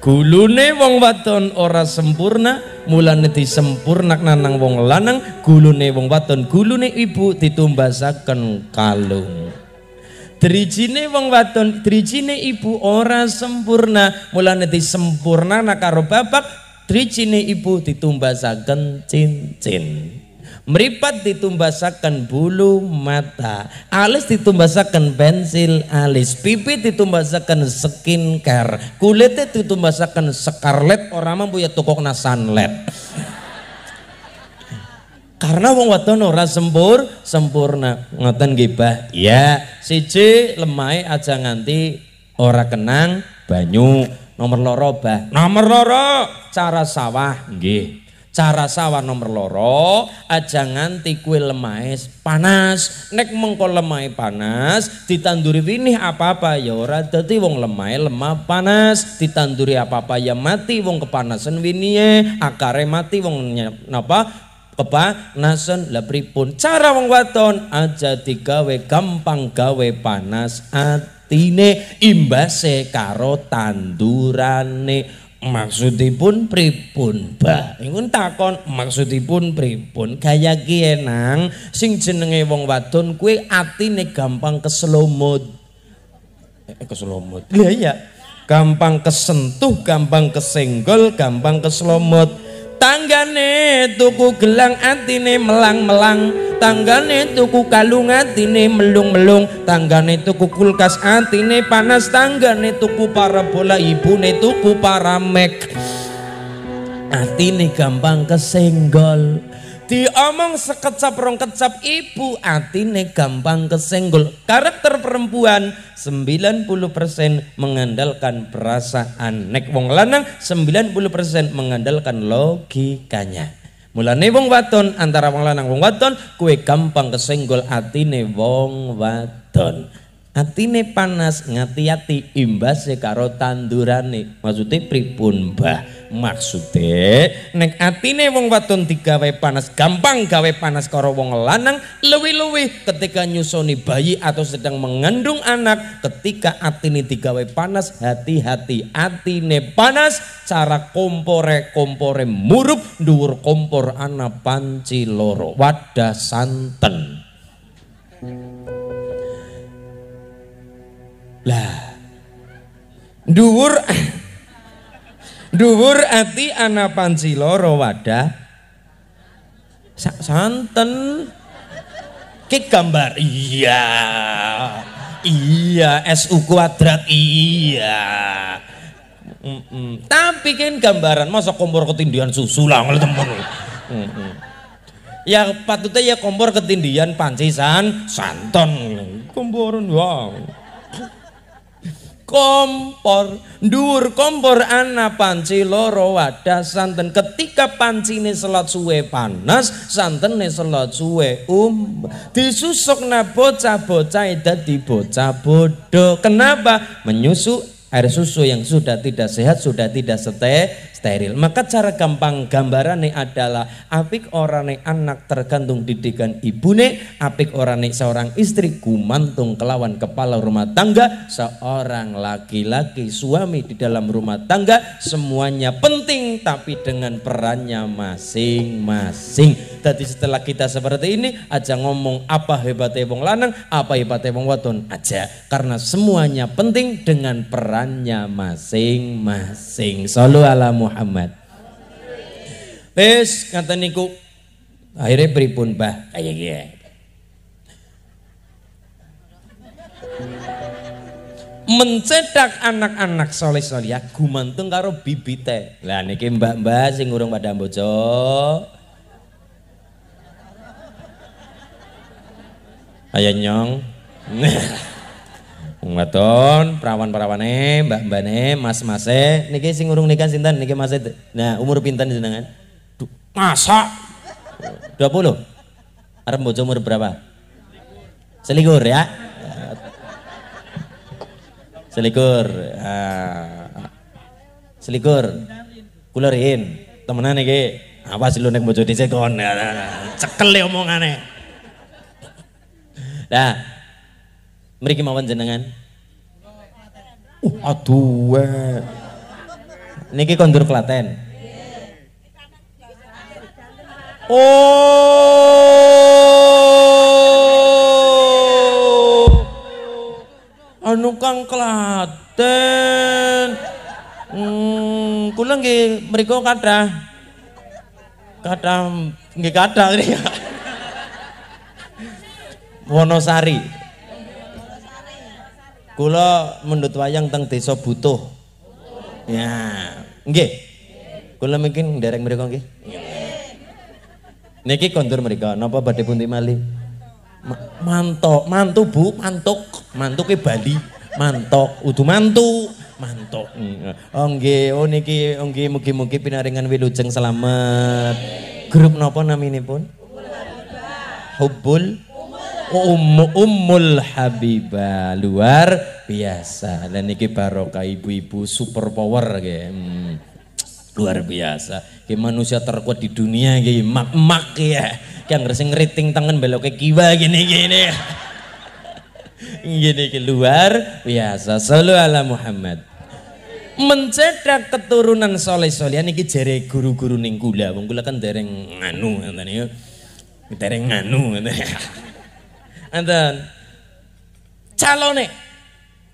Gulune wong wadon ora sempurna mulane disempurnak nang wong lanang. Gulune wong wadon gulune ibu ditumbasaken kalung. Drijine wong wadon, drijine ibu ora sempurna, mulane disempurna karo bapak Tricine ibu ditumbasaken cincin. Meripat ditumbasakan bulu mata, alis ditumbasakan pensil alis, pipi ditumbasakan skincare, kulitnya ditumbasakan scarlet orang mampu ya tukok sunlight. Karena wong wadon ora sempur, sempurna. Ngoten gibah. Ya, siji lemai aja nganti ora kenang banyu nomor loro bah nomor loro. Cara sawah nggih. Cara sawah nomor loro aja nganti kue lemah panas. Nek mengko lemah panas ditanduri winih apa-apa ya ora dadi wong lemah lemah panas. Ditanduri apa-apa ya mati wong kepanasan winie akare mati wong napa? Kepanasan. Lah pripun? Cara wong waton aja digawe gampang gawe panas at atine imbase karo tandurane. Maksudipun pripun? Mbah ingun takon maksudipun pripun? Gaya ki enang sing jenenge wong wadon kuwi atine gampang keselomot eh, keselomot iya iya gampang kesentuh gampang kesenggol gampang keselomot tanggane tuku gelang atine melang-melang. Tanggane tuku kalung atine melung-melung. Tanggane tuku kulkas atine panas. Tanggane tuku parabola ibune tuku paramek atine gampang kesenggol diomong sekecap rong kecap ibu atine gampang kesenggol. Karakter perempuan 90% mengandalkan perasaan. Nek wong lanang 90% mengandalkan logikanya. Mulane wong wadon antara wong lanang wong wadon kue gampang kesenggol atine wong wadon Atine panas ngati-ati imbase karo tandurane. Maksudnya pripun, Mbah? Maksudnya nek atine wong wadon digawe panas, gampang gawe panas karo wong lanang, luwi-luwi ketika nyusoni bayi atau sedang mengandung anak, ketika atine digawe panas, hati-hati atine panas, cara kompore kompore murup dhuwur kompor ana panci loro, wadah santen. Lah. Dhuwur Dhuwur ati ana panci loro wadah Sa santen. Ki gambar. Iya. Iya, SU kuadrat iya. Tapi kan gambaran masa kompor ketindian susu lah ngel temen. Ya patutnya ya kompor ketindian pancisan santon. Komporan wow kompor. Dur kompor ana panci loro wadah. Santen ketika pancine selat suwe panas santene selat suwe um. Disusuk na bocah-bocah dadi bocah bodoh kenapa? Menyusu air susu yang sudah tidak sehat sudah tidak sete steril. Maka cara gampang gambarannya adalah apik orane anak tergantung didikan ibune, apik orane seorang istri gumantung kelawan kepala rumah tangga, seorang laki-laki suami di dalam rumah tangga semuanya penting tapi dengan perannya masing-masing. Jadi setelah kita seperti ini aja ngomong apa hebatnya wong lanang, apa hebatnya wong wadon aja karena semuanya penting dengan perannya masing-masing. Sallu ala Muhammad. Wis kata niku akhirnya pripun bah kayak gini. mencetak anak-anak soleh soleh gumantung karo bibite lah niki mbak-mbak sing urung pada bojo ayo nyong Wadon, perawan-perawane, mbak-mbane, mas-mase, niki sing urung nikah sinten niki Mas Nah, umur pinten jenengan? Masa 20. Arep bojo umur berapa? Selikur ya. Selikur. Ah. Selikur. Kula rin, temenan iki. Awas lu nek bojo dhisik kon. Cekel ya omongane. Nah, Mriki mawon jenengan. Uh, aduh. Niki kondur Klaten. Oh. Anu Kang Klaten. Hmm, kula nggih mriku kathah kathah nggih kathah Wonosari. Kula mendut wayang teng desa butuh. Ya, nggih. Kula mungkin derek mriku nggih. Niki kondur mereka, napa badhe pundi malih? Mantok, mantu Bu, mantuk, mantuke Bali, mantok, udu mantu, mantok. Oh nggih, oh niki oh nggih mugi-mugi pinaringan wilujeng selamat. Grup napa naminipun? Hubbul Ummu Ummul Habibah luar biasa. Dan ini barokah ibu-ibu super power kayak hmm, luar biasa. Kayak manusia terkuat di dunia kayak mak-mak ya. Kayak ngerasa ngeriting tangan belok ke kiwa gini gini. gini ke luar biasa. Sallu ala Muhammad. Mencetak keturunan soleh soleh ini jere guru-guru ning kula. Wong kula kan dereng nganu ngene ya. Dereng nganu ngene. Enten. Calone.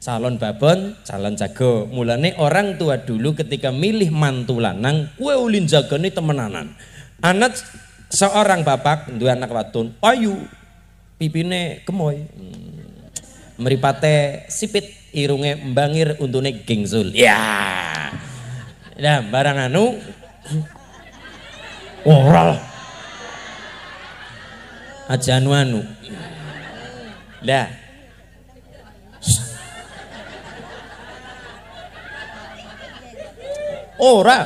Calon babon calon jago. Mulane orang tua dulu ketika milih mantu lanang kue ulin jagone temenanan. Anak seorang bapak dua anak watun ayu pipine kemoy. Hmm. meripate sipit irunge mbangir untune gengsul. Ya. Nah barang anu ora aja anu anu lah. Ora.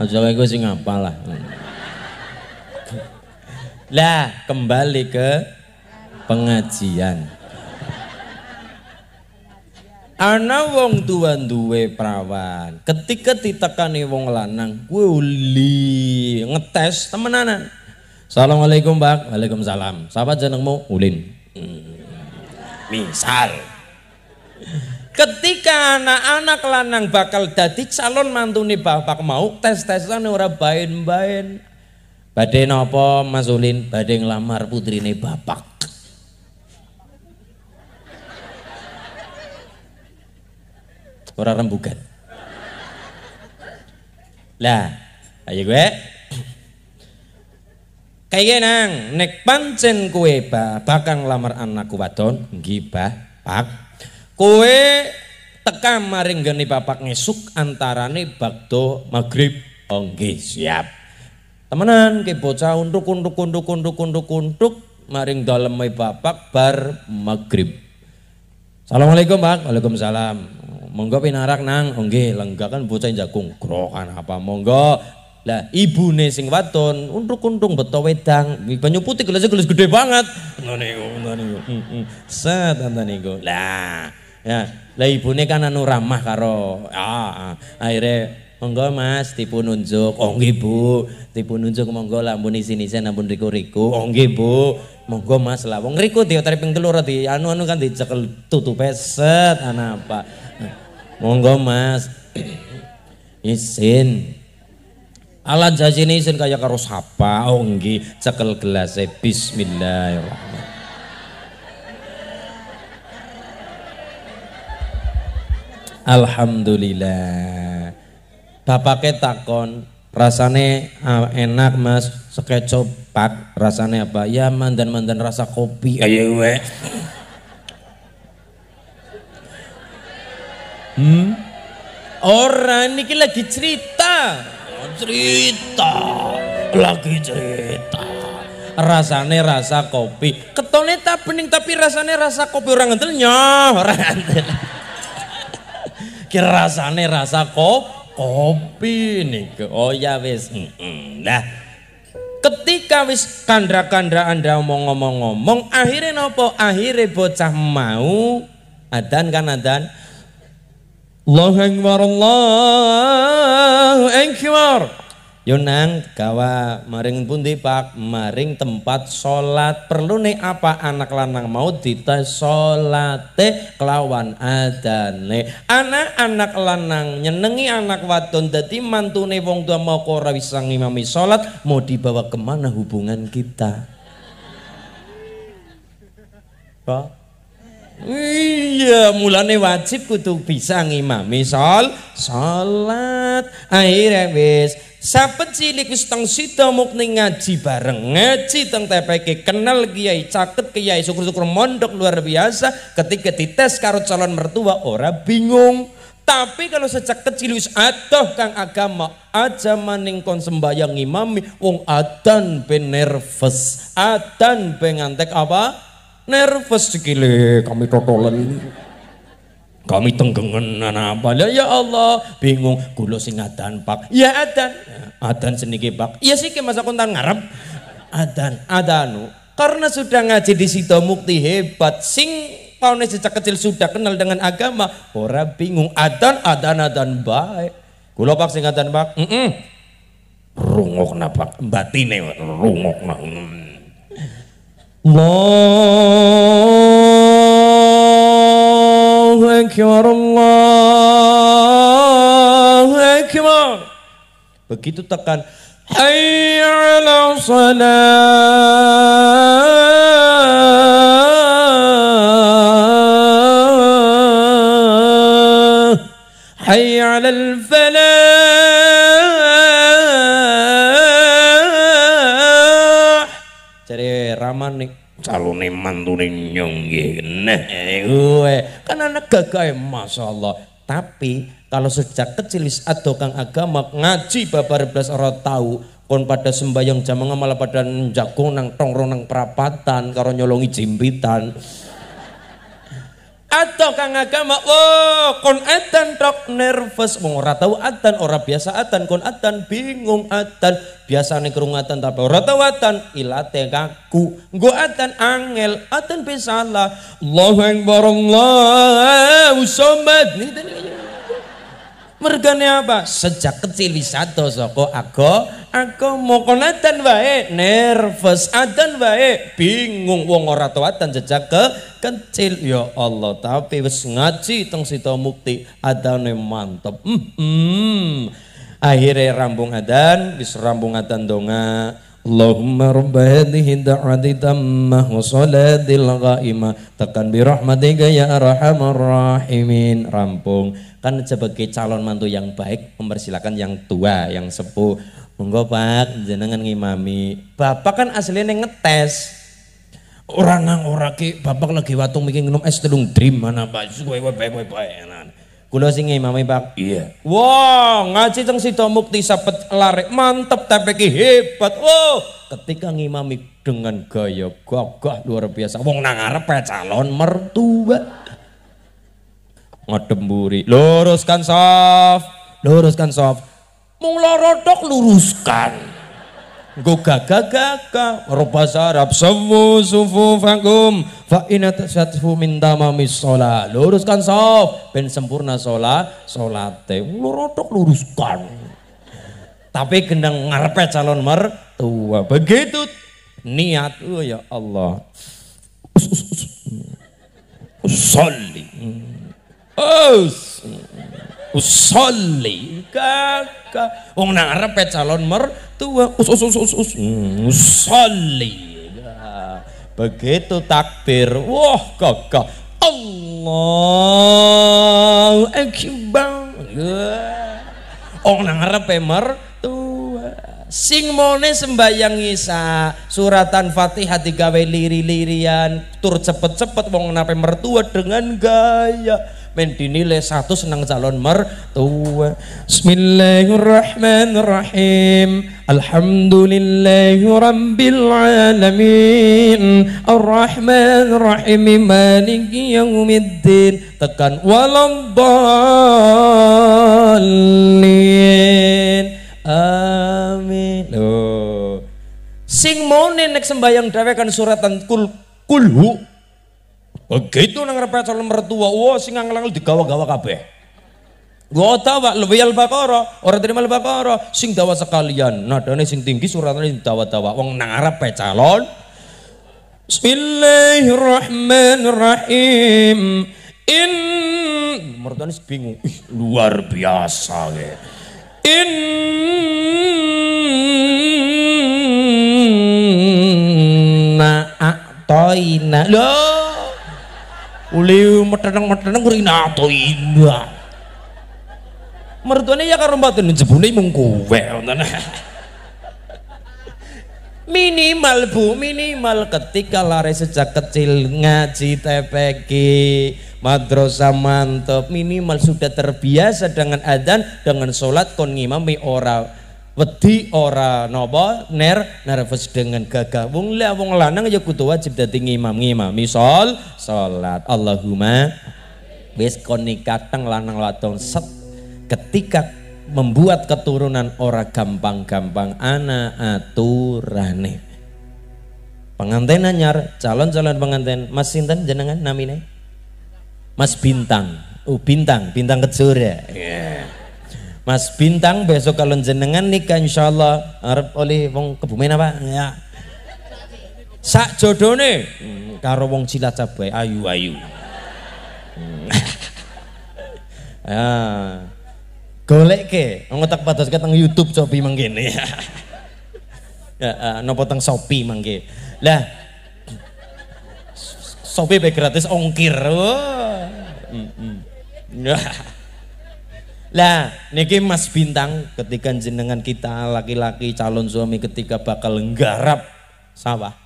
Jawa iku sing lah. Lah, kembali ke pengajian. Ana wong tua duwe perawan. Ketika ditekani wong lanang, kuwi ngetes temenanan. Assalamualaikum, Mbak. Waalaikumsalam. Siapa jenengmu? Ulin. Hmm. Misal. Ketika anak-anak lanang bakal dadi calon mantune bapak mau tes-tesan ora bain-bain. Badhe napa Mas Ulin? Badhe nglamar putrine bapak. Ora rembugan. Lah, ayo gue. Kayak nang nek pancen kue ba bakal lamar anakku wadon nggih pak. Kue teka maring geni bapak ngesuk antarane bakdo maghrib. Oh nggih siap. Temenan ke bocah untuk untuk untuk untuk untuk untuk maring dalem bapak bar maghrib. Assalamualaikum Pak. Waalaikumsalam monggo pinarak nang oh nggih lenggah kan bocah jagung krokan apa monggo lah ibune sing wadon untuk-untung beto wedang, banyu putih gelas gelas gede banget. Niku. Heeh. Set niku. Lah, ya, lah ibune kan anu ramah karo ah, ah. akhirnya monggo Mas tipu nunjuk. Oh Bu, tipu nunjuk monggo lah ampun isin-isin ampun riku-riku. Oh Bu. Monggo Mas lah wong riku diotori ping telu di anu-anu kan dicekel tutupe set ana apa. Monggo Mas. Isin. Alat jajine isin kaya karo sapa. Oh nggih, cekel gelas bismillahirrahmanirrahim. Alhamdulillah. Bapaknya takon, rasane uh, enak mas, sekecop pak, rasane apa? Ya mandan-mandan rasa kopi. Ayo. Hmm? Orang ini lagi cerita. Cerita. Lagi cerita. Rasane rasa kopi. Ketone tak bening tapi rasane rasa kopi orang ngentel nyoh orang ngentel kira rasane rasa kop kopi nih oh ya wis nah. Ketika wis kandra-kandra anda ngomong-ngomong akhirnya nopo? Akhirnya bocah mau. Adan kan adan Allahu Akbar Allahu Akbar. Yunang gawa maring pundi Pak? Maring tempat sholat. Perlu nih apa anak lanang mau dita salate kelawan adane. Anak-anak lanang nyenengi anak wadon dadi mantune wong tua mau ora bisa ngimami sholat mau dibawa ke mana hubungan kita? Pak Iya, mulane wajib kudu bisa ngimami sol salat. Akhirnya wis Saben cilik wis teng sida mukni ngaji bareng, ngaji teng TPK kenal kiai, caket kiai, syukur-syukur mondok luar biasa. Ketika dites karo calon mertua ora bingung. Tapi kalau sejak kecil wis adoh kang agama aja maning kon sembayang imami wong adan ben nervous, adan ben ngantek apa? Nervous sikile kami totolen kami tenggengen apa lah ya Allah bingung. Kulo sing adan pak. Ya adan adan seniki pak. Ya sih masa kontan ngarep. Adan adanu karena sudah ngaji di situ mukti hebat. Sing paune sejak kecil sudah kenal dengan agama ora bingung. Adan adan adan baik. Kulo pak sing adan pak? Mm -mm. rungok napak batine rungok nah الله Akbar Allah Akbar begitu tekan hayya ala salah hayya ala nih calone mantune nyong nah gue kan anak gagah Allah tapi kalau sejak kecil ado kang agama ngaji babar belas orang tahu kon pada sembayang jam malah pada jagung nang tongro nang perapatan karo nyolongi jimpitan atau kang agama oh kon atan tok nervous. Wong ora tau atan ora biasa atan kon atan bingung atan. Biasane krungu atan tapi ora tau atan. Ilate kaku nggo atan angel atan pe salah Allahu akbar Allahu samad Mergane apa? Sejak kecil bisa soko aku, aku mau konatan wae nervous, adan wae bingung wong ora tau atan sejak ke kecil ya Allah tapi wis ngaji teng sita mukti adane mantep. Hmm, hmm. Akhirnya rambung adan, wis rambung adan donga. Rabb hadhihi da'wati tammah wa salatil ghaimah tekan bi rahmatika ya arhamar rahimin rampung kan sebagai calon mantu yang baik mempersilakan yang tua yang sepuh monggo Pak jenengan ngimami bapak kan aslinya ngetes orang nang ora ki bapak lagi watung mikir minum es telung dream mana Pak suwe wae bae bae Kula sing ngimami Pak. Iya. Wah, ngaji teng Sita Mukti sapet lare mantep tapi hebat. Oh, ketika ngimami dengan gaya gagah luar biasa. Wong nang arep calon mertua. Ngademburi. Luruskan soft. Luruskan soft. Mung loro luruskan. Engko gagah-gagah bahasa Arab sawu sufufakum fa inna tasatfu min tamamis shalah. Luruskan saf ben sempurna salat salate. Lorotok luruskan. Tapi gendang ngarepe calon mertua. Begitu niat oh ya Allah. Usolli. Us. Usolli. Kakak. Wong nang calon mertua tua us us us us us. Usolli begitu takbir. Wah kakak Allah akbar. Oh nang arepe mertua sing mone sembayang isa suratan Fatihah digawe liri-lirian tur cepet-cepet wong nape mertua dengan gaya men dinilai satu senang calon mertua. Bismillahirrahmanirrahim. Alhamdulillahi Alamin Ar-Rahmanirrahim. Maliki Yawmiddin tekan walam amin. Loh. Sing mone nek sembayang dhewe kan suratan kul kulhu Begitu nang ngarepe calon mertua, wah sing nganglang digawa-gawa kabeh. Gua tawa lebih al-baqarah, orang terima al-baqarah, sing dawa sekalian. Nadane sing tinggi suratane dawa-dawa. Wong nang ngarepe calon Bismillahirrahmanirrahim. In mertuane bingung. Ih, luar biasa ge. In na atoina. Loh Uli meteneng-meteneng rinato indah. Mertuane ya karo mbaten jebune mung kowe Minimal Bu, minimal ketika lari sejak kecil ngaji TPG, madrasah mantap, minimal sudah terbiasa dengan adzan, dengan sholat kon ngimami ora wedi ora napa? Ner nervous dengan gagah. Wong lah wong lanang ya kudu wajib dadi ngimam ngimam misal salat. Allahumma wis kon nikah lanang wadon set. Ketika membuat keturunan ora gampang-gampang. Ana aturane. Pengantin anyar calon-calon pengantin. Mas sinten jenengan namine? Mas Bintang oh Bintang. Bintang Kejora yeah. Mas Bintang besok kalau jenengan nikah insya Allah harap oleh wong kebumen apa? Ya. Sak jodone? Hmm, karo wong Cilacap bae ayu ayu. Hmm. ya. Golek ke ngotak pados keteng YouTube Shopee mangkene. Ya uh, nopo teng Shopee mangke. Lah Shopee be gratis ongkir. Oh. mm -mm. Lah, niki Mas Bintang ketika jenengan kita laki-laki calon suami ketika bakal nggarap sawah.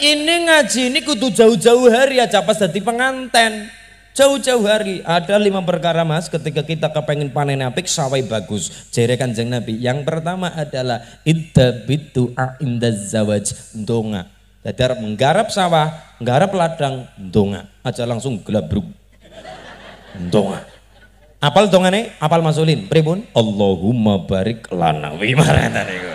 Ini ngaji ini kudu jauh-jauh hari aja pas jadi penganten. Jauh-jauh hari ada lima perkara mas ketika kita kepengen panen apik sawai bagus. Jere kanjeng Nabi. Yang pertama adalah idda bitu inda zawaj donga Jadi arep menggarap sawah, menggarap ladang, donga. Aja langsung gelabruk. Donga. Apal dongane? Apal masulin. Pripun? Allahumma barik lana. Wi maratan iku.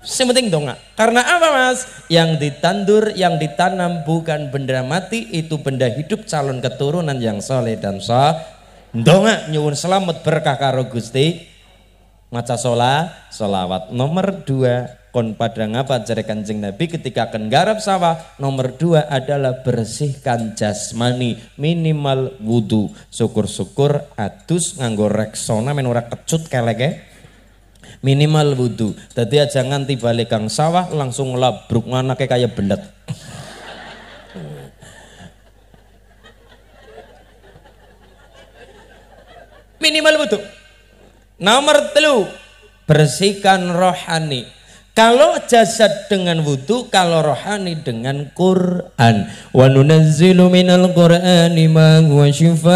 Sementing donga. Karena apa mas? Yang ditandur, yang ditanam bukan benda mati, itu benda hidup calon keturunan yang soleh dan sah. Donga nyuwun selamat berkah karo Gusti. Maca sholat, sholawat. Nomor dua, kon pada ngapa jari kanjeng Nabi ketika akan garap sawah nomor dua adalah bersihkan jasmani minimal wudhu syukur-syukur atus nganggo reksona menurut kecut keleke minimal wudhu jadi aja nganti balik kang sawah langsung labruk mana kayak belet. Minimal wudhu nomor telu bersihkan rohani kalau jasad dengan wudhu, kalau rohani dengan Quran. Wa nunazzilu minal Qur'ani ma huwa shifaa'u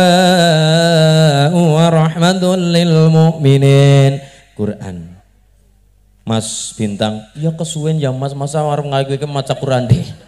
wa rahmatun lil mu'minin. Quran. Mas Bintang, ya kesuwen ya Mas, masa warung ngaku iki maca Quran deh.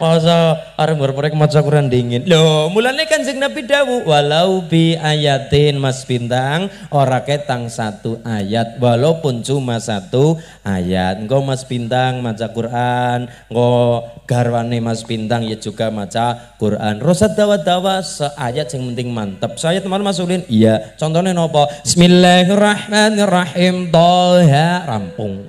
Masa arep berperek maca Quran dingin. Loh, mulane Kanjeng Nabi dawu walau bi ayatin Mas Bintang ora ketang satu ayat walaupun cuma satu ayat. Engko Mas Bintang maca Quran, engko garwane Mas Bintang ya juga maca Quran. Rosat dawa-dawa seayat yang penting mantap. Saya teman Mas Ulin, iya. Contohnya nopo? Bismillahirrahmanirrahim. Toha rampung.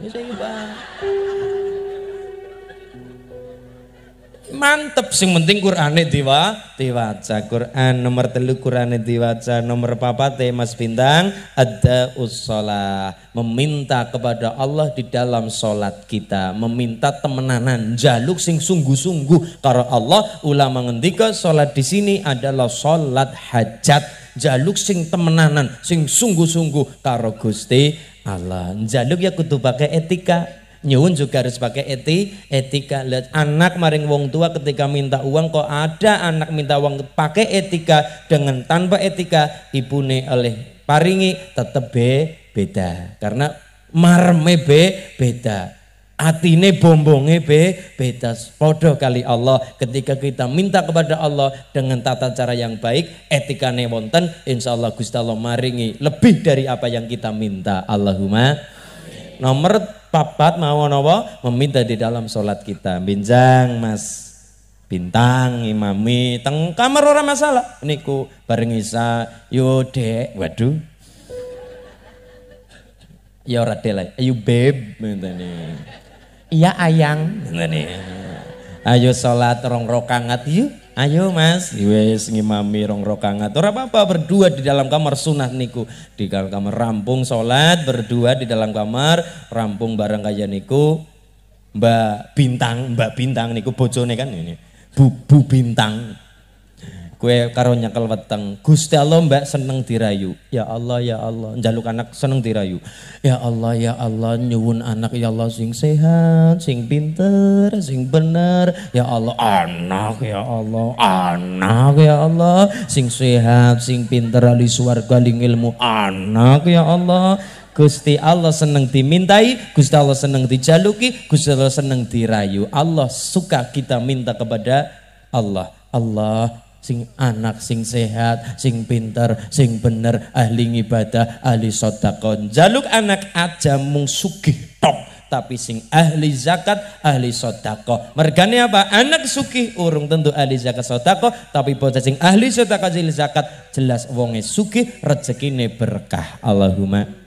Mantep. Sing penting Qur'ane diwa diwaca. Quran nomor telu Qur'ane diwaca. Nomor papat Mas Bintang ada usola meminta kepada Allah di dalam solat kita. Meminta temenanan jaluk sing sungguh-sungguh. Karena Allah ulama ngendika solat di sini adalah solat hajat. Jaluk sing temenanan sing sungguh-sungguh. Karo Gusti Allah. Jaluk ya kudu pakai etika Nyuwun juga harus pakai eti, etika. Lihat anak maring wong tua ketika minta uang kok ada anak minta uang pakai etika dengan tanpa etika ibune oleh paringi tetep be beda. Karena marme be beda. Atine bombonge be beda. Podo kali Allah ketika kita minta kepada Allah dengan tata cara yang baik, etika wonten, insya Allah Gusti Allah maringi lebih dari apa yang kita minta. Allahumma nomor papat mau apa? Meminta di dalam sholat kita. Binjang mas. Bintang imami teng kamar orang masalah. Niku bareng isa. Yo dek. Waduh. Ya ora delay ayo beb. Ngene iya ayang. Ngene ayo sholat rong rokangat yuk Ayo mas, wes ngimami rong rokangat. Ora apa-apa berdua di dalam kamar sunah niku. Di dalam kamar rampung sholat berdua di dalam kamar rampung bareng kaya niku. Mbak Bintang, Mbak Bintang niku bojone kan ini. Bu, Bu Bintang kue karo nyekel weteng. Gusti Allah mbak seneng dirayu. Ya Allah ya Allah. Njaluk anak seneng dirayu. Ya Allah ya Allah. Nyuwun anak ya Allah sing sehat sing pinter sing bener. Ya Allah anak ya Allah. Anak ya Allah. Sing sehat sing pinter ali swarga ilmu anak ya Allah. Gusti Allah seneng dimintai, Gusti Allah seneng dijaluki, Gusti Allah seneng dirayu. Allah suka kita minta kepada Allah. Allah sing anak sing sehat sing pinter sing bener ahli ibadah ahli sodakon jaluk anak aja mung sugih tok tapi sing ahli zakat ahli sodako mergane apa? Anak sugih urung tentu ahli zakat sodako tapi bocah sing ahli sodako ahli zakat jelas wonge sugih rezekine berkah. Allahumma.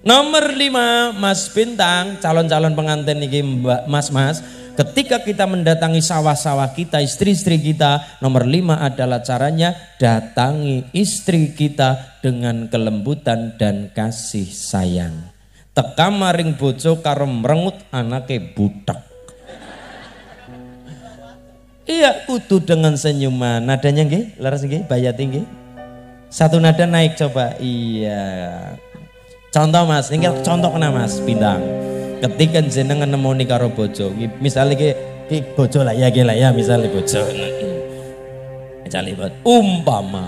Nomor lima, Mas Bintang, calon-calon pengantin ini Mbak Mas-Mas, Ketika kita mendatangi sawah-sawah kita, istri-istri kita, nomor lima adalah caranya datangi istri kita dengan kelembutan dan kasih sayang. Teka maring bojo karo merengut anake budak. Iya, kudu dengan senyuman. Nadanya nggih, laras nggih, bayat nggih. Satu nada naik coba. Iya. Contoh Mas, ini contoh kena Mas, bintang ketika jenengan nemoni karo bojo misalnya ki, ki bojo lah ya ki lah ya misalnya bojo misalnya buat umpama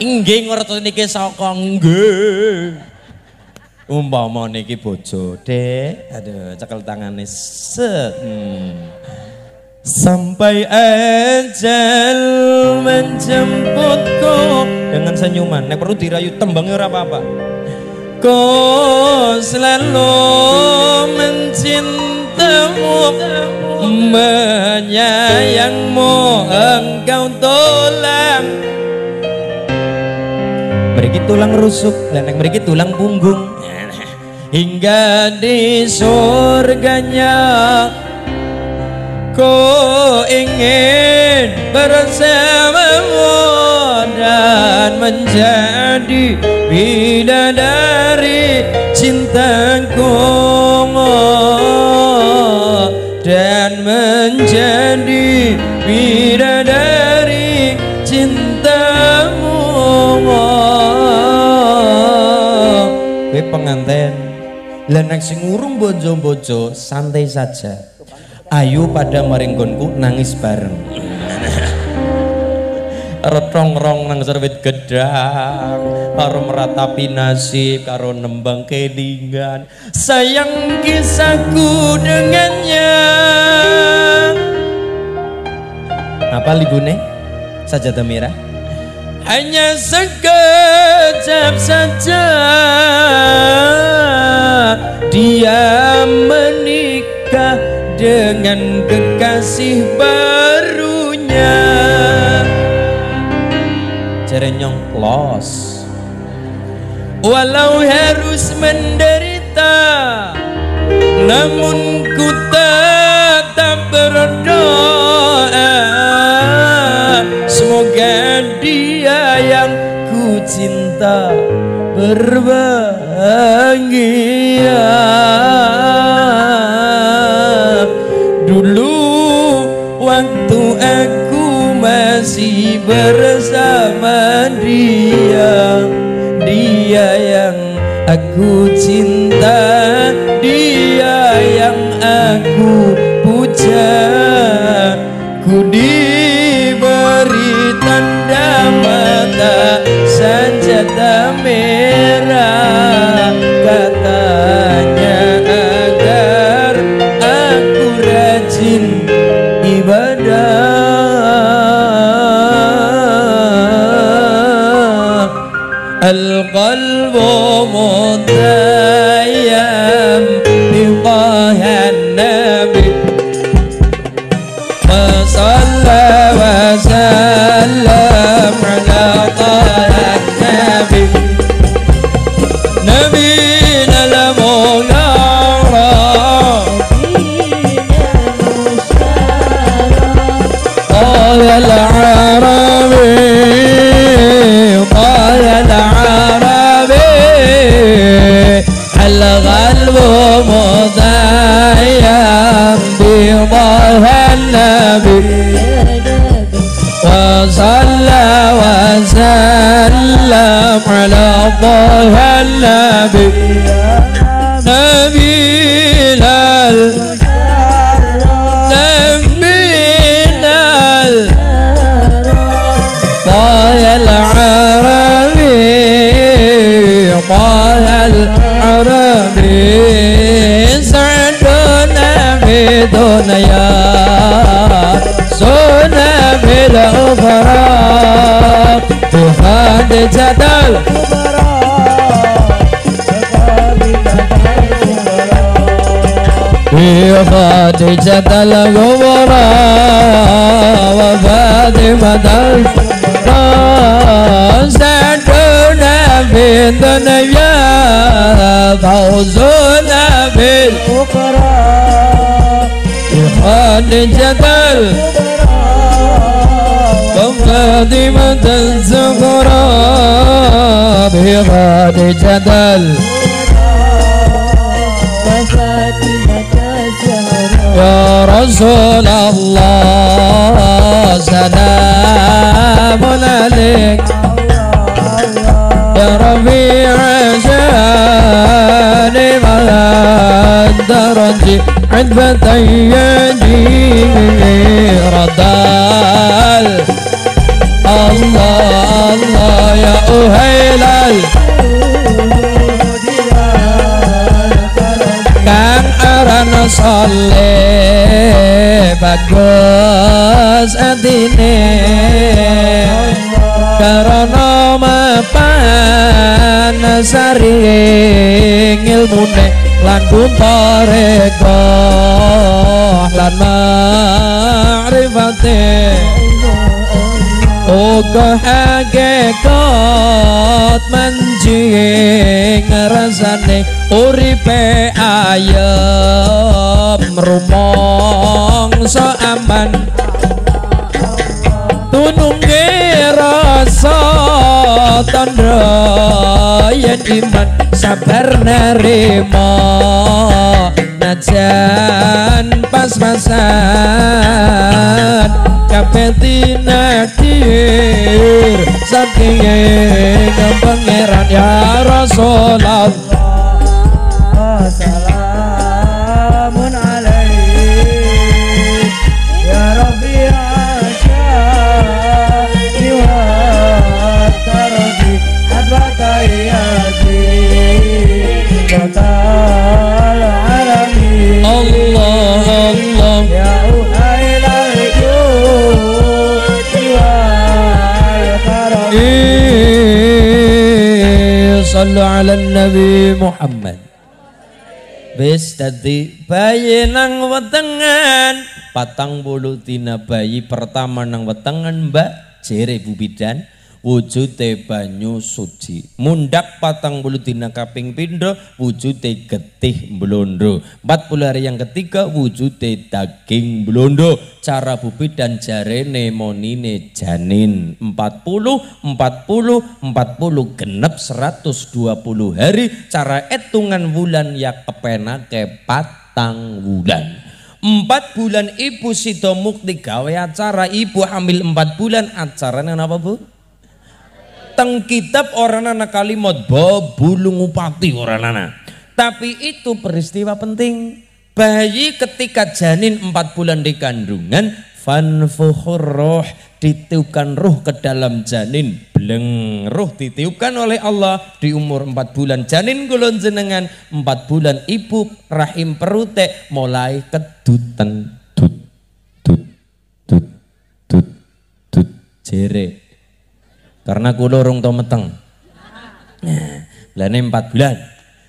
Inggih ngerti niki saka nggih. umpama niki bojo dek aduh cekel tangane set hmm. Sampai ajal menjemputku dengan senyuman. Nek perlu dirayu tembangnya apa-apa. Kau selalu mencintamu menyayangmu engkau tolak Mereka tulang rusuk dan yang mereka tulang punggung. Hingga di surganya Ku ingin bersamamu dan menjadi bidadari cintaku dan menjadi bidadari cintamu Kowe pengantin lah nek sing urung bojo-bojo santai saja. Ayo pada maringgonku nangis bareng. Retong rong nang serwit gedang karo meratapi nasib karo nembang kelingan. Sayang kisahku dengannya. Apa libune? Saja merah hanya sekejap saja. Dia menikah dengan kekasih barunya. Cerenyong los Walau harus menderita Namun ku tetap berdoa. Semoga dia yang ku cinta berbahagia bersama dia Dia yang aku cinta Dia yang aku puja القلب जदल बाद जदल गोबरा बाद बदल सैटन बेदन या भौजोन बेल बाद जदल فاطمة الزهراء بغاد جدل. يا رسول الله سلام عليك. يا ربيع جاني ما درجي عند فتياني رضاك bagus atine karena mapan saring ilmune lan buntareka lan ma'rifate. Uga hakikat manjing rasane uripe ayem rumong aman. Tunungge rasa tandra yen iman. Sabar nerima najan pas-pasan. Kabeh tinakdir saking pangeran ya Rasulullah Muhammad. Wis dadi bayi nang wetengan. Patang bulu tina bayi pertama nang wetengan mbak. Jere Bu Bidan wujude banyu suci. Mundak patang bulu dina kaping pindho wujude getih blondo 40 hari yang ketiga wujude daging blondo cara bubi dan jarene monine janin. 40 40 40 genep 120 hari. Cara etungan bulan ya kepenake patang bulan empat bulan ibu Sido Mukti gawe acara ibu hamil empat bulan. Acaranya apa bu? Teng kitab orang anak kalimat babulung upati orang anak tapi itu peristiwa penting. Bayi ketika janin empat bulan di kandungan fanfuhur roh ditiupkan roh ke dalam janin. Bleng roh ditiupkan oleh Allah di umur empat bulan. Janin gulon jenengan empat bulan ibu rahim perute mulai kedutan tut tut tut tut tut jere karena kulo urung tau meteng. Lane empat bulan.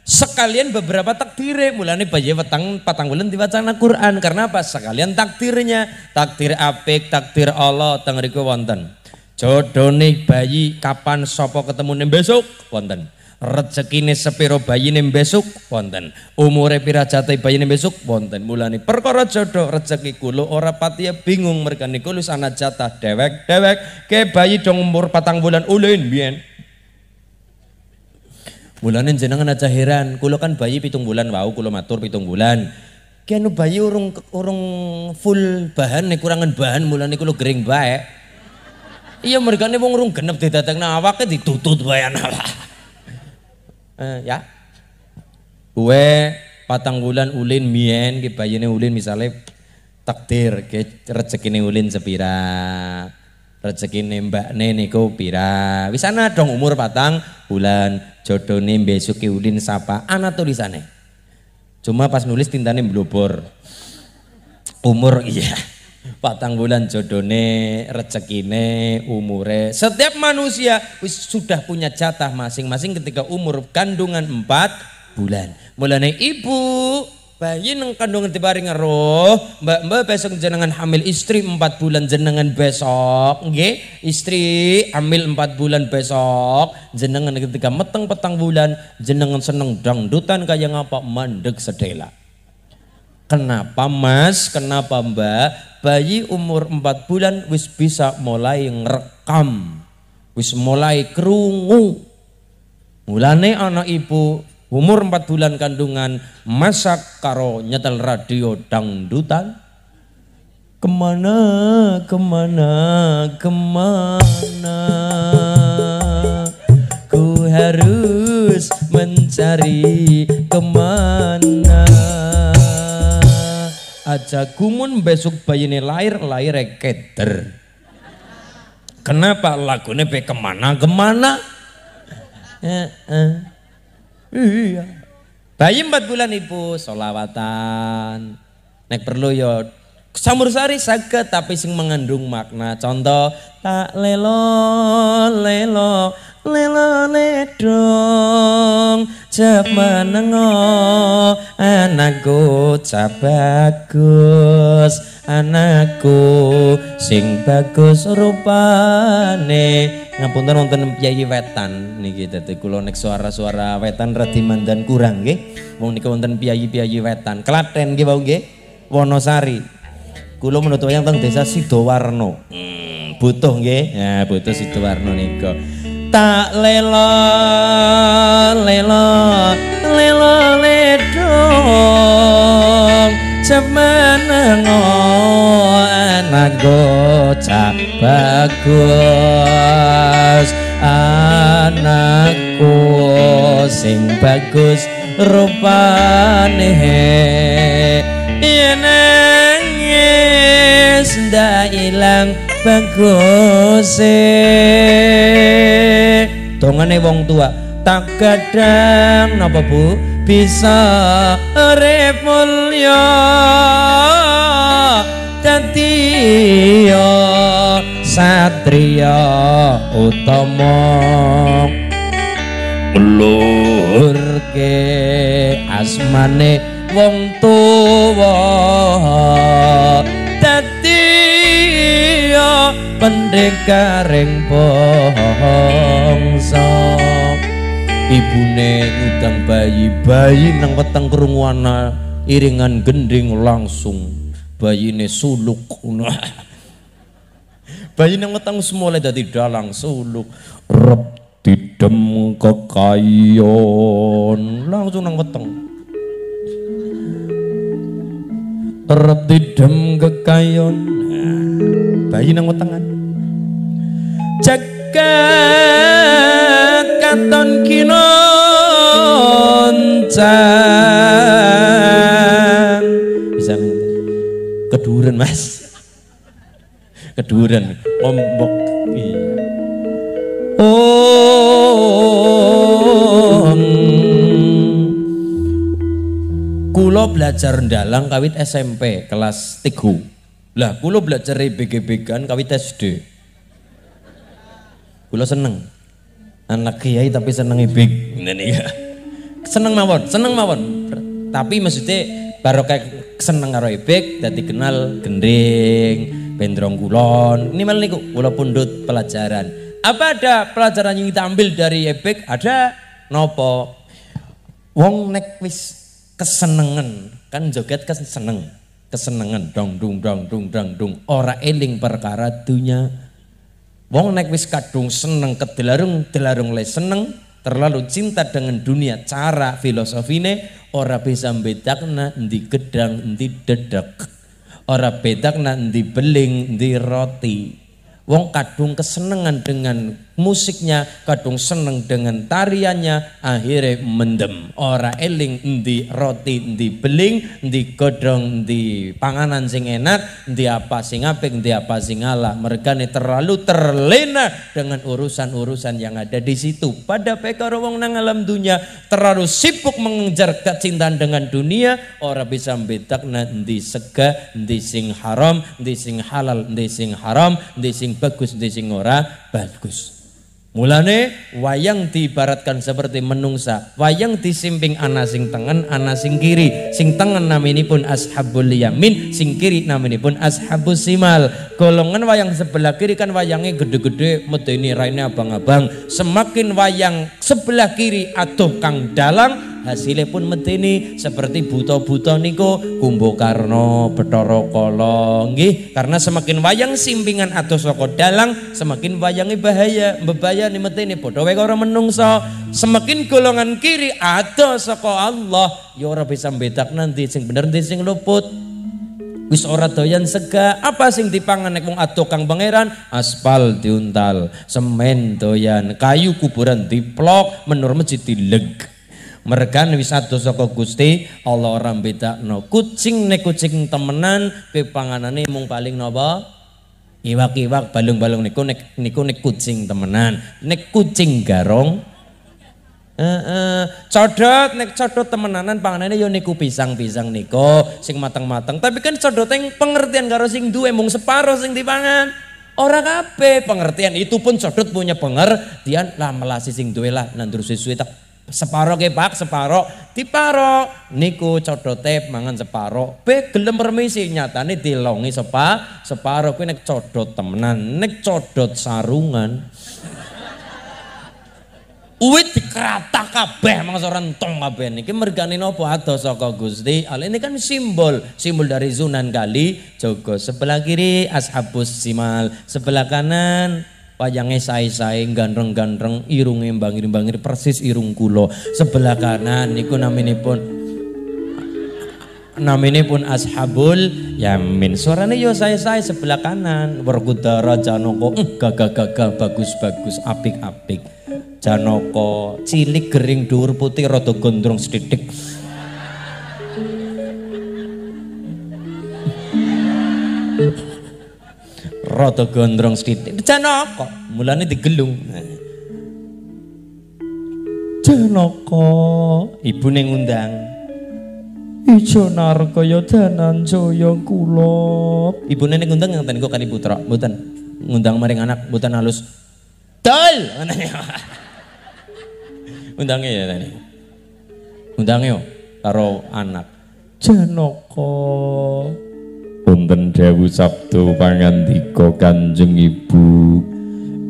Sekalian beberapa takdire, mulane bayi petang patang bulan diwaca Quran. Karena apa? Sekalian takdirnya, takdir apik, takdir Allah teng riku wonten. Jodone bayi kapan sopo ketemu besok wonten. Rezekine sepiro bayine besok wonten. Umure jate bayine besok wonten. Mulane perkara jodoh rezeki kulo ora pati bingung mergane kulo ana jatah dewek-dewek ke bayi dong umur patang bulan ulin biyen. Mulane jenengan aja heran, kulo kan bayi pitung bulan wau kulo matur pitung bulan. Kene bayi urung urung full bahan nek kurangan bahan mulane kulo gering bae. Iya mergane wong urung genep didatengna awake ditutut bae anak. Eh, ya. Kue patang bulan ulin mien ki bayine ulin misalnya takdir ke rezekine ulin sepira. Rezekine mbakne niku pira. Wis ana dong umur patang bulan jodone besok ulin sapa ana tulisane. Cuma pas nulis tintane blobor. Umur iya patang bulan jodone rezekine umure. Setiap manusia sudah punya jatah masing-masing ketika umur kandungan empat bulan. Mulane ibu bayi neng kandungan diparing roh mbak mbak besok jenengan hamil istri empat bulan jenengan besok nggih? Istri hamil empat bulan besok jenengan ketika meteng petang bulan jenengan seneng dangdutan kayak ngapa mandek sedela Kenapa mas? Kenapa mbak? Bayi umur 4 bulan wis bisa mulai ngerekam. Wis mulai kerungu. Mulane anak ibu umur 4 bulan kandungan masak karo nyetel radio dangdutan. Ke mana, ke mana, ke mana Ku harus mencari ke mana aja gumun besok bayine lahir lahir keder. Kenapa? Lagunya be ke mana ke mana? Eh, eh. iya. Bayi empat bulan ibu. Solawatan Nek perlu ya Sambursari saged tapi sing mengandung makna. Contoh tak lelo lelo lelo ledong jab menengo anakku cap bagus anakku sing bagus rupane ngapunten wonten piyayi wetan niki dadi kula nek suara-suara wetan radi mandan kurang nggih wong niku wonten piyayi-piyayi wetan Klaten nggih wau nggih Wonosari Kulo menurut yang teng desa Sidowarno. Hmm, butuh nggih. Ya, butuh Sidowarno nika. Tak lelo lelo lelo ledong. Cemenengo anak gocap bagus. Anakku sing bagus rupane. Yen wis ndak ilang bagus dongane wong tua tak kadang napa Bu? Bisa mulya dadi satria utama. Ke asmane wong tuwa pendekaring bangsa. Ibune ngudang bayi-bayi nang weteng krungu iringan gending langsung. Bayine suluk bayi nang weteng semule dadi dalang suluk. Rep didem kekayon. Langsung nang weteng. Rep didem kekayon bayi nang wetengan. Jagat katon kinoncan. Bisa keduren mas. Keduren. Ombok. Oh kulo belajar dalang kawit SMP kelas 3 lah kulo belajar BGB kan kawit SD Kulo seneng. Anak kiai tapi seneng ibik. Ini ya. Seneng mawon, seneng mawon. Tapi maksudnya baru kayak seneng karo dadi kenal gending, bendrong kulon. Ini malah niku kula pundut pelajaran. Apa ada pelajaran yang kita ambil dari ebek? Ada nopo. Wong nek wis kesenengan, kan joget kan seneng. Kesenengan dong dung dong dung dong dung ora eling perkara dunya. Wong nek wis kadung seneng kedelarung delarung le seneng terlalu cinta dengan dunia cara filosofine ora bisa bedakna di gedang di dedek. Ora bedakna di beling di roti. Wong kadung kesenengan dengan musiknya, kadung seneng dengan tariannya, akhirnya mendem. Ora eling di roti, di beling, di godong, di panganan sing enak, di apa sing apik, di apa sing ala. Mereka ini terlalu terlena dengan urusan-urusan yang ada di situ. Pada pekar wong nang alam dunia terlalu sibuk mengejar kecintaan dengan dunia, ora bisa bedak di sega, di sing haram, di sing halal, di sing haram, di sing bagus di sing ora bagus. Mulane wayang diibaratkan seperti menungsa, wayang disimping ana sing tengen, ana sing kiri. Sing tengen naminipun ashabul yamin, sing kiri naminipun ashabus simal. Golongan wayang sebelah kiri kan wayangnya gede-gede, medeni raine abang-abang. Semakin wayang sebelah kiri atuh kang dalang, hasilnya pun medeni seperti buto-buto niko kumbo karno betoro kolong karena semakin wayang simpingan atau soko dalang semakin wayangi bahaya bebaya nih medeni bodoh wae orang menungso semakin golongan kiri atau soko Allah ya ora bisa bedak nanti sing bener nanti sing luput. Wis ora doyan sega apa sing dipangan nek wong ado kang pangeran? Aspal diuntal semen doyan kayu kuburan diplok menur masjid dileg mereka wis ado saka Gusti Allah ora bedakno. Kucing nek kucing temenan pe panganane mung paling napa? Iwak-iwak balung-balung niku nek niku nek kucing temenan. Nek kucing garong Heeh, codot nek codot temenanan panganane yo niku pisang-pisang niko sing mateng-mateng. Tapi kan codot yang pengertian karo sing duwe mung separo sing dipangan. Ora kabeh pengertian itu pun codot punya pengertian lah melasi sing duwe lah nandur tak separo ke pak separo diparo niku codote mangan separo be gelem permisi. Nyatane dilongi sepa separo kuwi nek codot temenan nek codot sarungan. Uwit dikerata kabeh mangsa rentong kabeh niki. Mergane napa adoh saka Gusti. Al ini kan simbol, simbol dari Sunan Kali Jogo. Sebelah kiri Ashabus Simal, sebelah kanan wayangnya sae-sae gandreng-gandreng irunge bangir-bangir persis irung kulo. Sebelah kanan niku naminipun namanya pun ashabul yamin. Suaranya yo saya saya sebelah kanan. Werkudara janoko eh, gagah gagah bagus bagus apik apik Janoko cilik gering dur putih rada gondrong sedidik rada gondrong sedidik Janoko mulane digelung Janoko ibu neng undang Ijo narkaya dananjaya kula. Ibune ning ngundang ngenten kok kali putra, mboten. Ngundang maring anak mboten halus. Dol. Undange ya tadi. Undange yo karo anak. Janaka. Punten Dewu Sabdo pangandika Kanjeng Ibu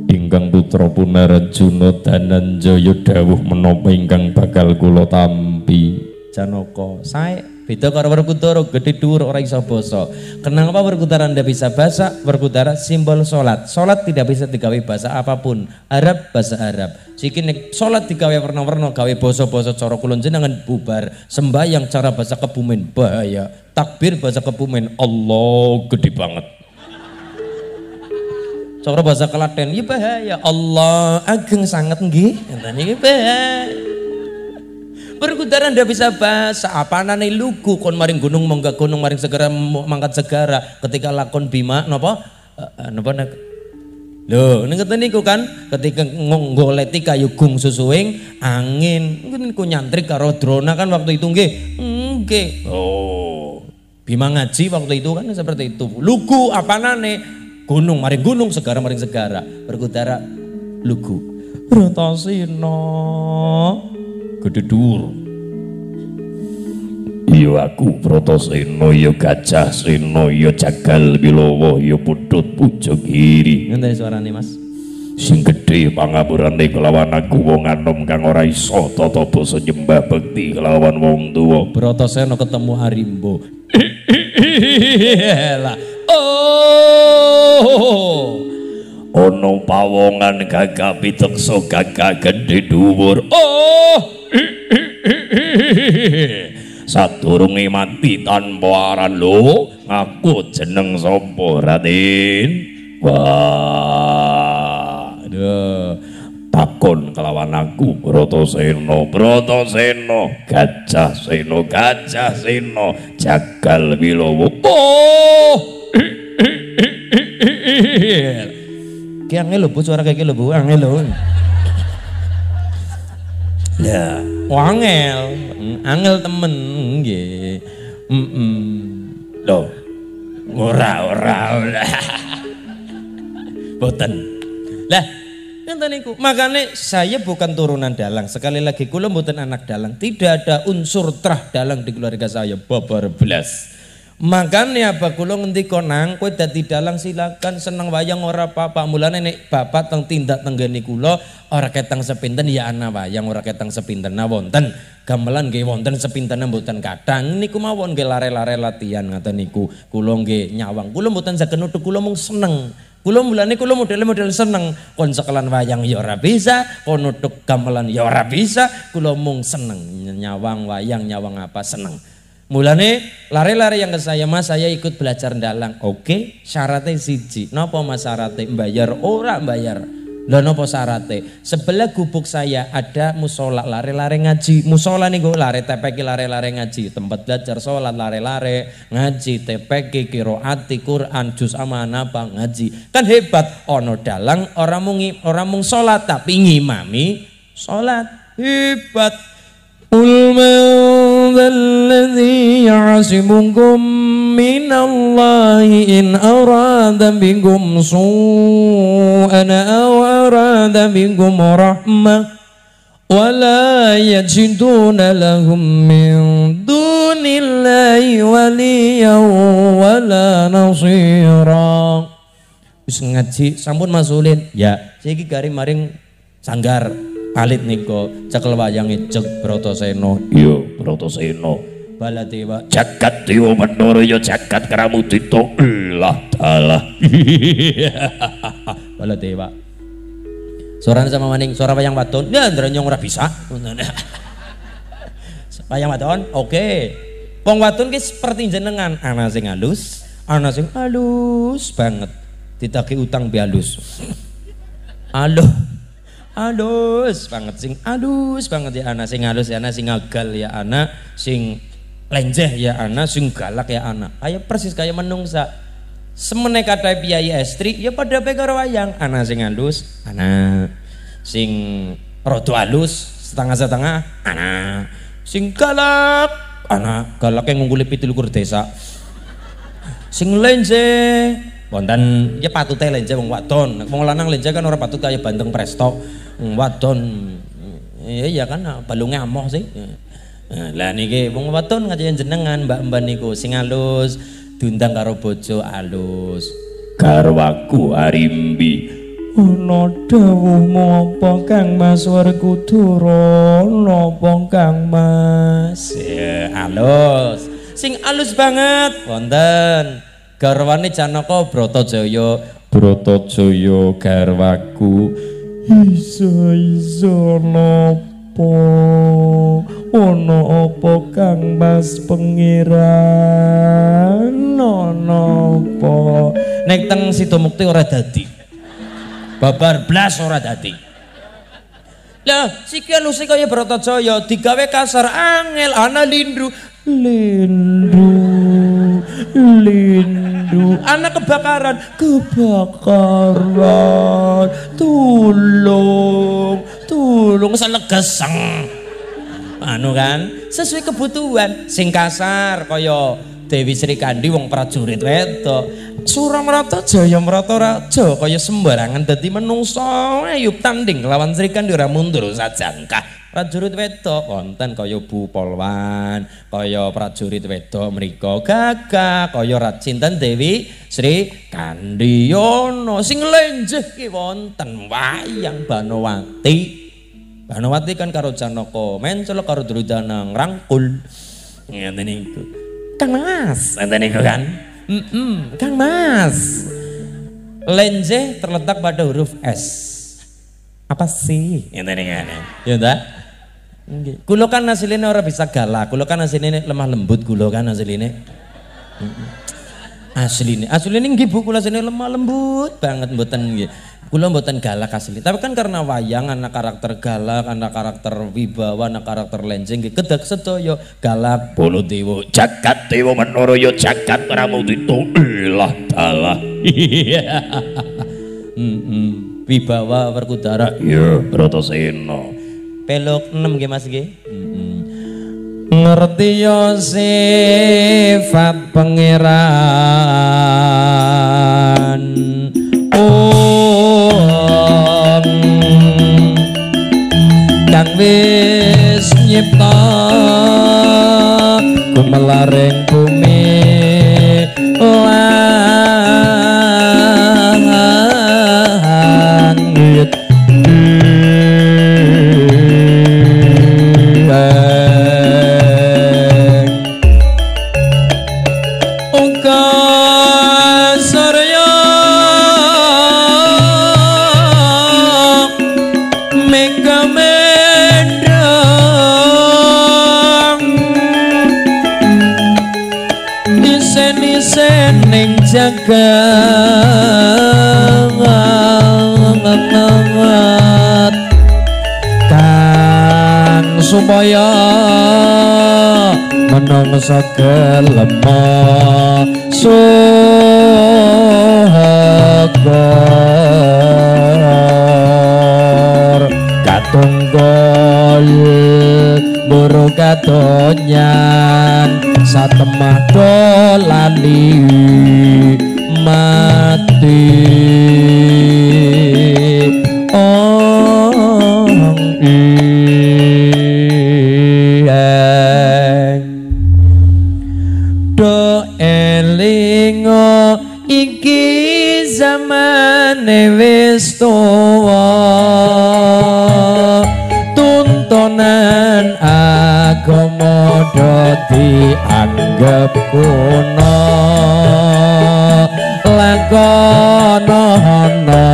ingkang putra Punarjuna Dananjaya dawuh menapa ingkang bakal kula tampi. Janaka. Sae beda karo Werkudara gede dhuwur ora iso basa. Kenapa Werkudara ndak bisa bahasa? Werkudara simbol salat. Salat tidak bisa digawe bahasa apa pun. Arab bahasa Arab. Siki nek salat digawe warna-warna gawe basa-basa cara kulon jenengan bubar. Sembayang cara bahasa Kebumen bahaya. Takbir bahasa Kebumen Allah gede banget. Cara bahasa Klaten ya bahaya. Allah ageng sangat nggih. Ngeten iki bahaya. Berkudara ndak bisa bahasa apa nane lugu kon maring gunung mongga gunung maring segera mangkat segara ketika lakon bima napa uh, napa nek Lho, ning niku kan ketika nggoleti kayu gung susuing angin niku nyantrik karo drona kan waktu itu nggih. Nggih. Oh. Bima ngaji waktu itu kan seperti itu. Lugu apa nane gunung maring gunung segara maring segara berkudara lugu. Rotasina gede dhuwur. Yo aku Pratasena yo Gajah Sena yo Jagal Bilawa yo Putut Pujogiri. Ngene suarane Mas. Sing gedhe pangapurane kelawan aku wong anom kang ora iso tata basa nyembah bekti kelawan wong tuwa. Bratasena ketemu Arimbo. Lah. Oh. Ono pawongan gagah piteksa gagah gedhe dhuwur. Oh. Sadurunge mati tanpa aran lho, ngaku jeneng sapa Raden? Wah. Aduh. Takon kelawan aku Bratasena, Bratasena, Gajah Sena, Gajah Sena, Jagal Wilawa. Oh. Ki angel lho Bu suara kayak lho Bu, angel lho. Ya, angel, angel temen nggih. Heeh. Loh, ora ora ora. Boten. Lah, ngenten niku. Makanya saya bukan turunan dalang. Sekali lagi kula mboten anak dalang. Tidak ada unsur trah dalang di keluarga saya. Babar belas. Makanya apa kula ngendika nang kowe dadi dalang silakan seneng wayang ora apa-apa. Mulane nek bapak teng tindak tenggene kula ora ketang sepinten ya ana wayang ora ketang sepinten nah wonten. Gamelan nggih wonten sepinten mboten kadang niku mawon nggih lare-lare latihan ngaten niku. Kula nggih nyawang. Kula mboten saged nutuk kula mung seneng. Kula mulane kula model-model seneng. Kon sekelan wayang ya ora bisa, kon nutuk gamelan ya ora bisa. Kula mung seneng nyawang wayang nyawang apa seneng. Mulane lari-lari yang ke saya mas saya ikut belajar dalang. Oke syaratnya siji. Nopo mas syaratnya bayar ora bayar. Lah nopo syaratnya? Sebelah gubuk saya ada musola lari-lari ngaji. Musola nih gue lari TPK lari-lari ngaji. Tempat belajar sholat lari-lari ngaji. TPK kiroati Quran juz amanah apa ngaji. Kan hebat. Ono dalang orang mung orang mung sholat tapi ngimami sholat. hebat Qul man dzalladzi ya'simukum minallahi in arada bikum su'an aw arada bikum rahmah ولا يجدون لهم من دون الله وليا ولا نصيرا wis ngaji sampun masulin ya saiki gari maring sanggar alit niko cekel wayange cek Brotoseno Iya, Brotoseno. Baladewa Jagat Dewa Menara ya jagat Kramudita ilah dalah. Baladewa Suara sama maning, suara wayang wadon. Ya, ndrenyong ora bisa. wayang wadon, oke. Wong wadon ki seperti jenengan, ana sing halus, ana sing halus banget. Ditagih utang bialus. Aduh. Halus banget sing halus banget ya ana sing halus ya ana sing ngagal ya ana sing lenjeh ya ana sing galak ya ana. Ayo persis kayak menungsa. Semene kata piyayi estri ya pada bae karo wayang. Ana sing halus ana sing rada halus setengah-setengah ana sing galak ana galak yang ngungguli pitulikur desa. Sing lenje wonten ya patute lenje wong wadon. Wong lanang lenje kan ora patut kaya bandeng presto wadon. Iya iya kan? Balunge amoh sih. Lah niki wong wadon ngaji jenengan mbak-mbak niku sing halus diundang karo bojo alus. Garwaku Arimbi. ana dawuhmu apa Kang Mas Werkudara napa Kang Mas? Ya alus. Sing alus banget. Wonten. Garwane Janaka Bratajaya Bratajaya garwaku isa napa ana apa? Kang Mas Pangeran? Ana apa? Nek teng Sidomukti ora dadi. Babar blas ora dadi. Lah siki aluse kaya Bratajaya digawe kasar angel ana lindu. Lindu lindu. Ana kebakaran. Kebakaran. Tulung. Tulung selegeseng. Anu kan? Sesuai kebutuhan. Sing kasar kaya Dewi Sri Kandi wong prajurit wedok. Suramrata Jaya Mrata Raja kaya sembarangan dadi menungso. Ayo tanding lawan Sri Kandi ora mundur sajangkah prajurit wedok wonten kaya Bu Polwan kaya prajurit wedok mriku gagah kaya Racinten Dewi Sri Kandi yono sing lenjeh ki wonten wayang Banowati. Banowati kan karo Janaka mencel karo Drudana ngrangkul ngene niku. Kang Mas ngene niku kan? Mm-mm, Kang Mas. Lenje terletak pada huruf S. Apa sih? Ngene niku kan? Ya ta Nggih. Kulo kan asline ora bisa galak, kulo kan asline lemah lembut kulo kan asline. Asline, asline nggih Bu kulo asline lemah lembut banget mboten nggih. Kulo mboten galak asli. Tapi kan karena wayang anak karakter galak, anak karakter wibawa, anak karakter lenjeng nggih kedek sedaya galak. Bolo Dewa, jagat Dewa Menara ya jagat Kramudita ilah dalah. Mm-mm. Wibawa Werkudara Ya, Bratasena. Pelok 6 nggih Mas nggih. Mm-mm. Ngerti yo sifat pangeran. Om kang wis nyipta gumelaring jaga kang supaya menang sakit lemah sohagor katunggol buruk katunyan katunggal lali mati. Ong iyang do elingo iki zamane wis tuwa. Tuntunan agama do dianggap kuno lakono ana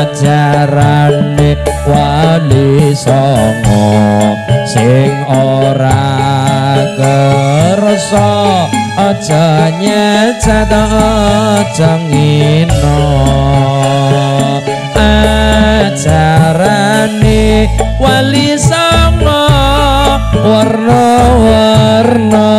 ajarane wali songo sing ora kersa. Aja nyecat aja ngino. Ajarane wali songo warna-warna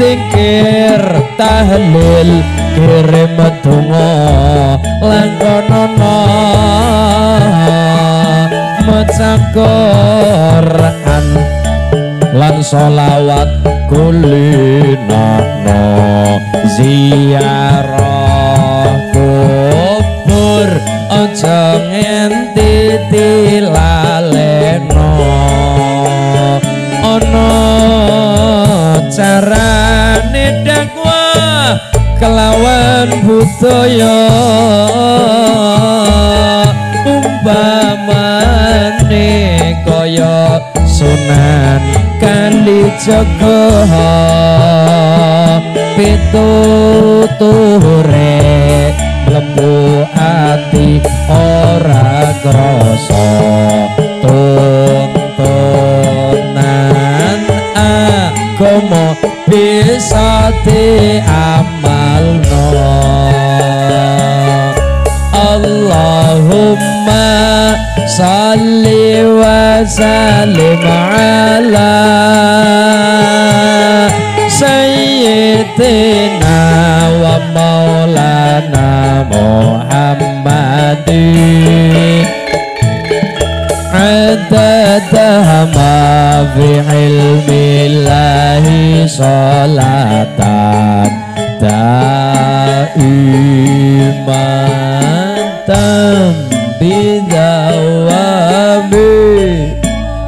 zikir tahlil kirim donga langkonono maca Quran lan solawat kulinano ziarah kubur aja ngenti tilaleno carane dakwah kelawan budaya. Umpamane kaya sunan kalijaga pituture lembu ati ora krasa agama bisa diamalno Allahumma salli wa sallim ala sayyidina wa maulana Muhammadin عدد ما في علم الله صلاة دائمة بدوام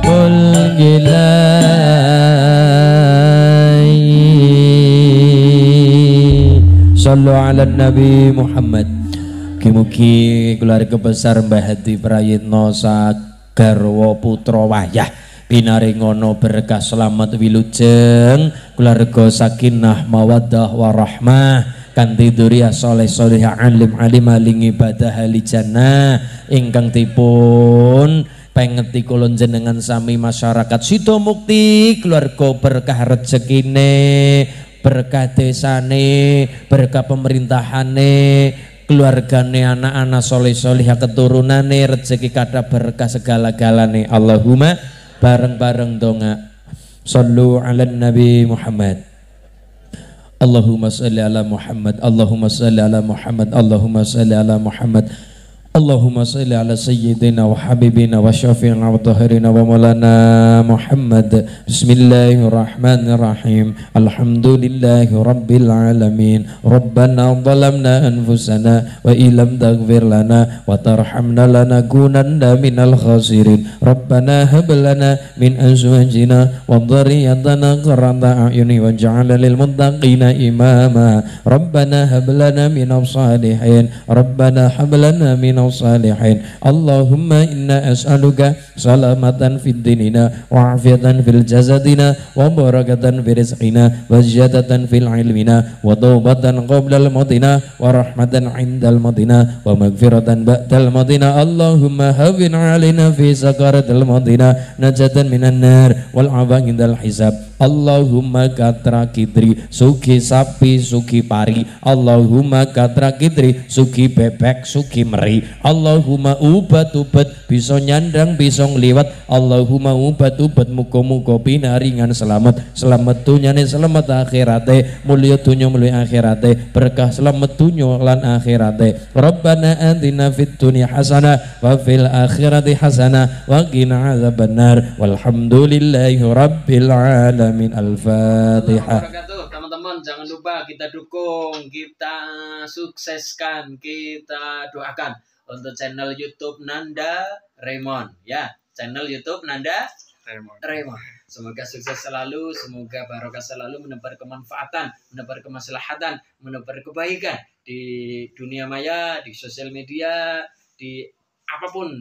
ملك الله صلوا على النبي محمد Mugi-mugi keluarga besar Mbah Hadi Prayitno Sagarwa Putra Wayah pinaringono berkah selamat wilujeng keluarga sakinah mawaddah warahmah kanthi duriyah soleh solehah alim alim aling ibadah ahli jannah. Ingkang dipun pengeti kulon jenengan sami masyarakat. Sido Mukti keluarga berkah rezekine berkah desane berkah pemerintahane keluargane anak-anak soleh soleh keturunane rezeki kata berkah segala galane Allahumma bareng-bareng donga sallu ala nabi Muhammad. Allahumma salli ala Muhammad. Allahumma salli ala Muhammad. Allahumma salli ala Muhammad اللهم صل على سيدنا وحبيبنا وشفيعنا وطهرنا ومولانا محمد. بسم الله الرحمن الرحيم. الحمد لله رب العالمين. ربنا ظلمنا أنفسنا وإن لم تغفر لنا وترحمنا لنكونن من الخاسرين. ربنا هب لنا من أزواجنا وذريتنا قرة أعين واجعل للمتقين إماما. ربنا هب لنا من الصالحين. ربنا هب لنا من الصالحين اللهم إنا أسألك سلامة في ديننا وعافية في الجسدنا وبركة في رزقنا وزيادة في علمنا وتوبة قبل الموتنا ورحمة عند الموتنا ومغفرة بعد الموتنا اللهم هون علينا في سكرة الموتنا نجاة من النار والعفو عند الحساب Allahumma katra kitri sugi sapi sugi pari. Allahumma katra kitri sugi bebek sugi meri. Allahumma ubat-ubat bisa nyandang bisa ngliwat. Allahumma ubat-ubat muka-muka pinaringan selamat. Selamat dunyane selamat akhirate. Mulia dunya mulia akhirate. Berkah selamat dunya lan akhirate. Rabbana atina fid dunya hasanah wa fil akhirati hasanah wa qina adzabannar. Walhamdulillahi rabbil alamin alamin. Al-Fatihah. Teman-teman jangan lupa kita dukung, kita sukseskan, kita doakan untuk channel YouTube Nanda Raymond ya. Channel YouTube Nanda Raymond. Raymond. Semoga sukses selalu, semoga barokah selalu menebar kemanfaatan, menebar kemaslahatan, menebar kebaikan di dunia maya, di sosial media, di apa pun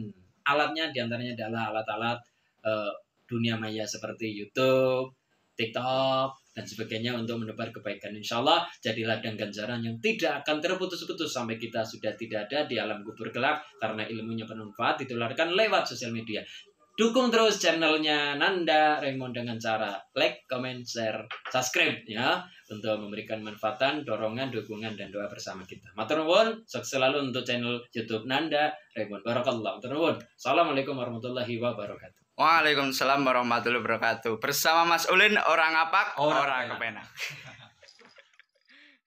alatnya di antaranya adalah alat-alat eh, dunia maya seperti YouTube, TikTok, dan sebagainya untuk menebar kebaikan. Insya Allah jadi ladang ganjaran yang tidak akan terputus-putus sampai kita sudah tidak ada di alam kubur gelap karena ilmunya bermanfaat ditularkan lewat sosial media. Dukung terus channelnya Nanda Raymond dengan cara like, comment, share, subscribe ya untuk memberikan manfaatan, dorongan, dukungan dan doa bersama kita. Matur nuwun, sukses selalu untuk channel YouTube Nanda Raymond. Barakallah. Matur. Assalamualaikum warahmatullahi wabarakatuh. Waalaikumsalam warahmatullahi wabarakatuh. Bersama Mas Ulin orang apak, Orang orang, kepenak. kepenak.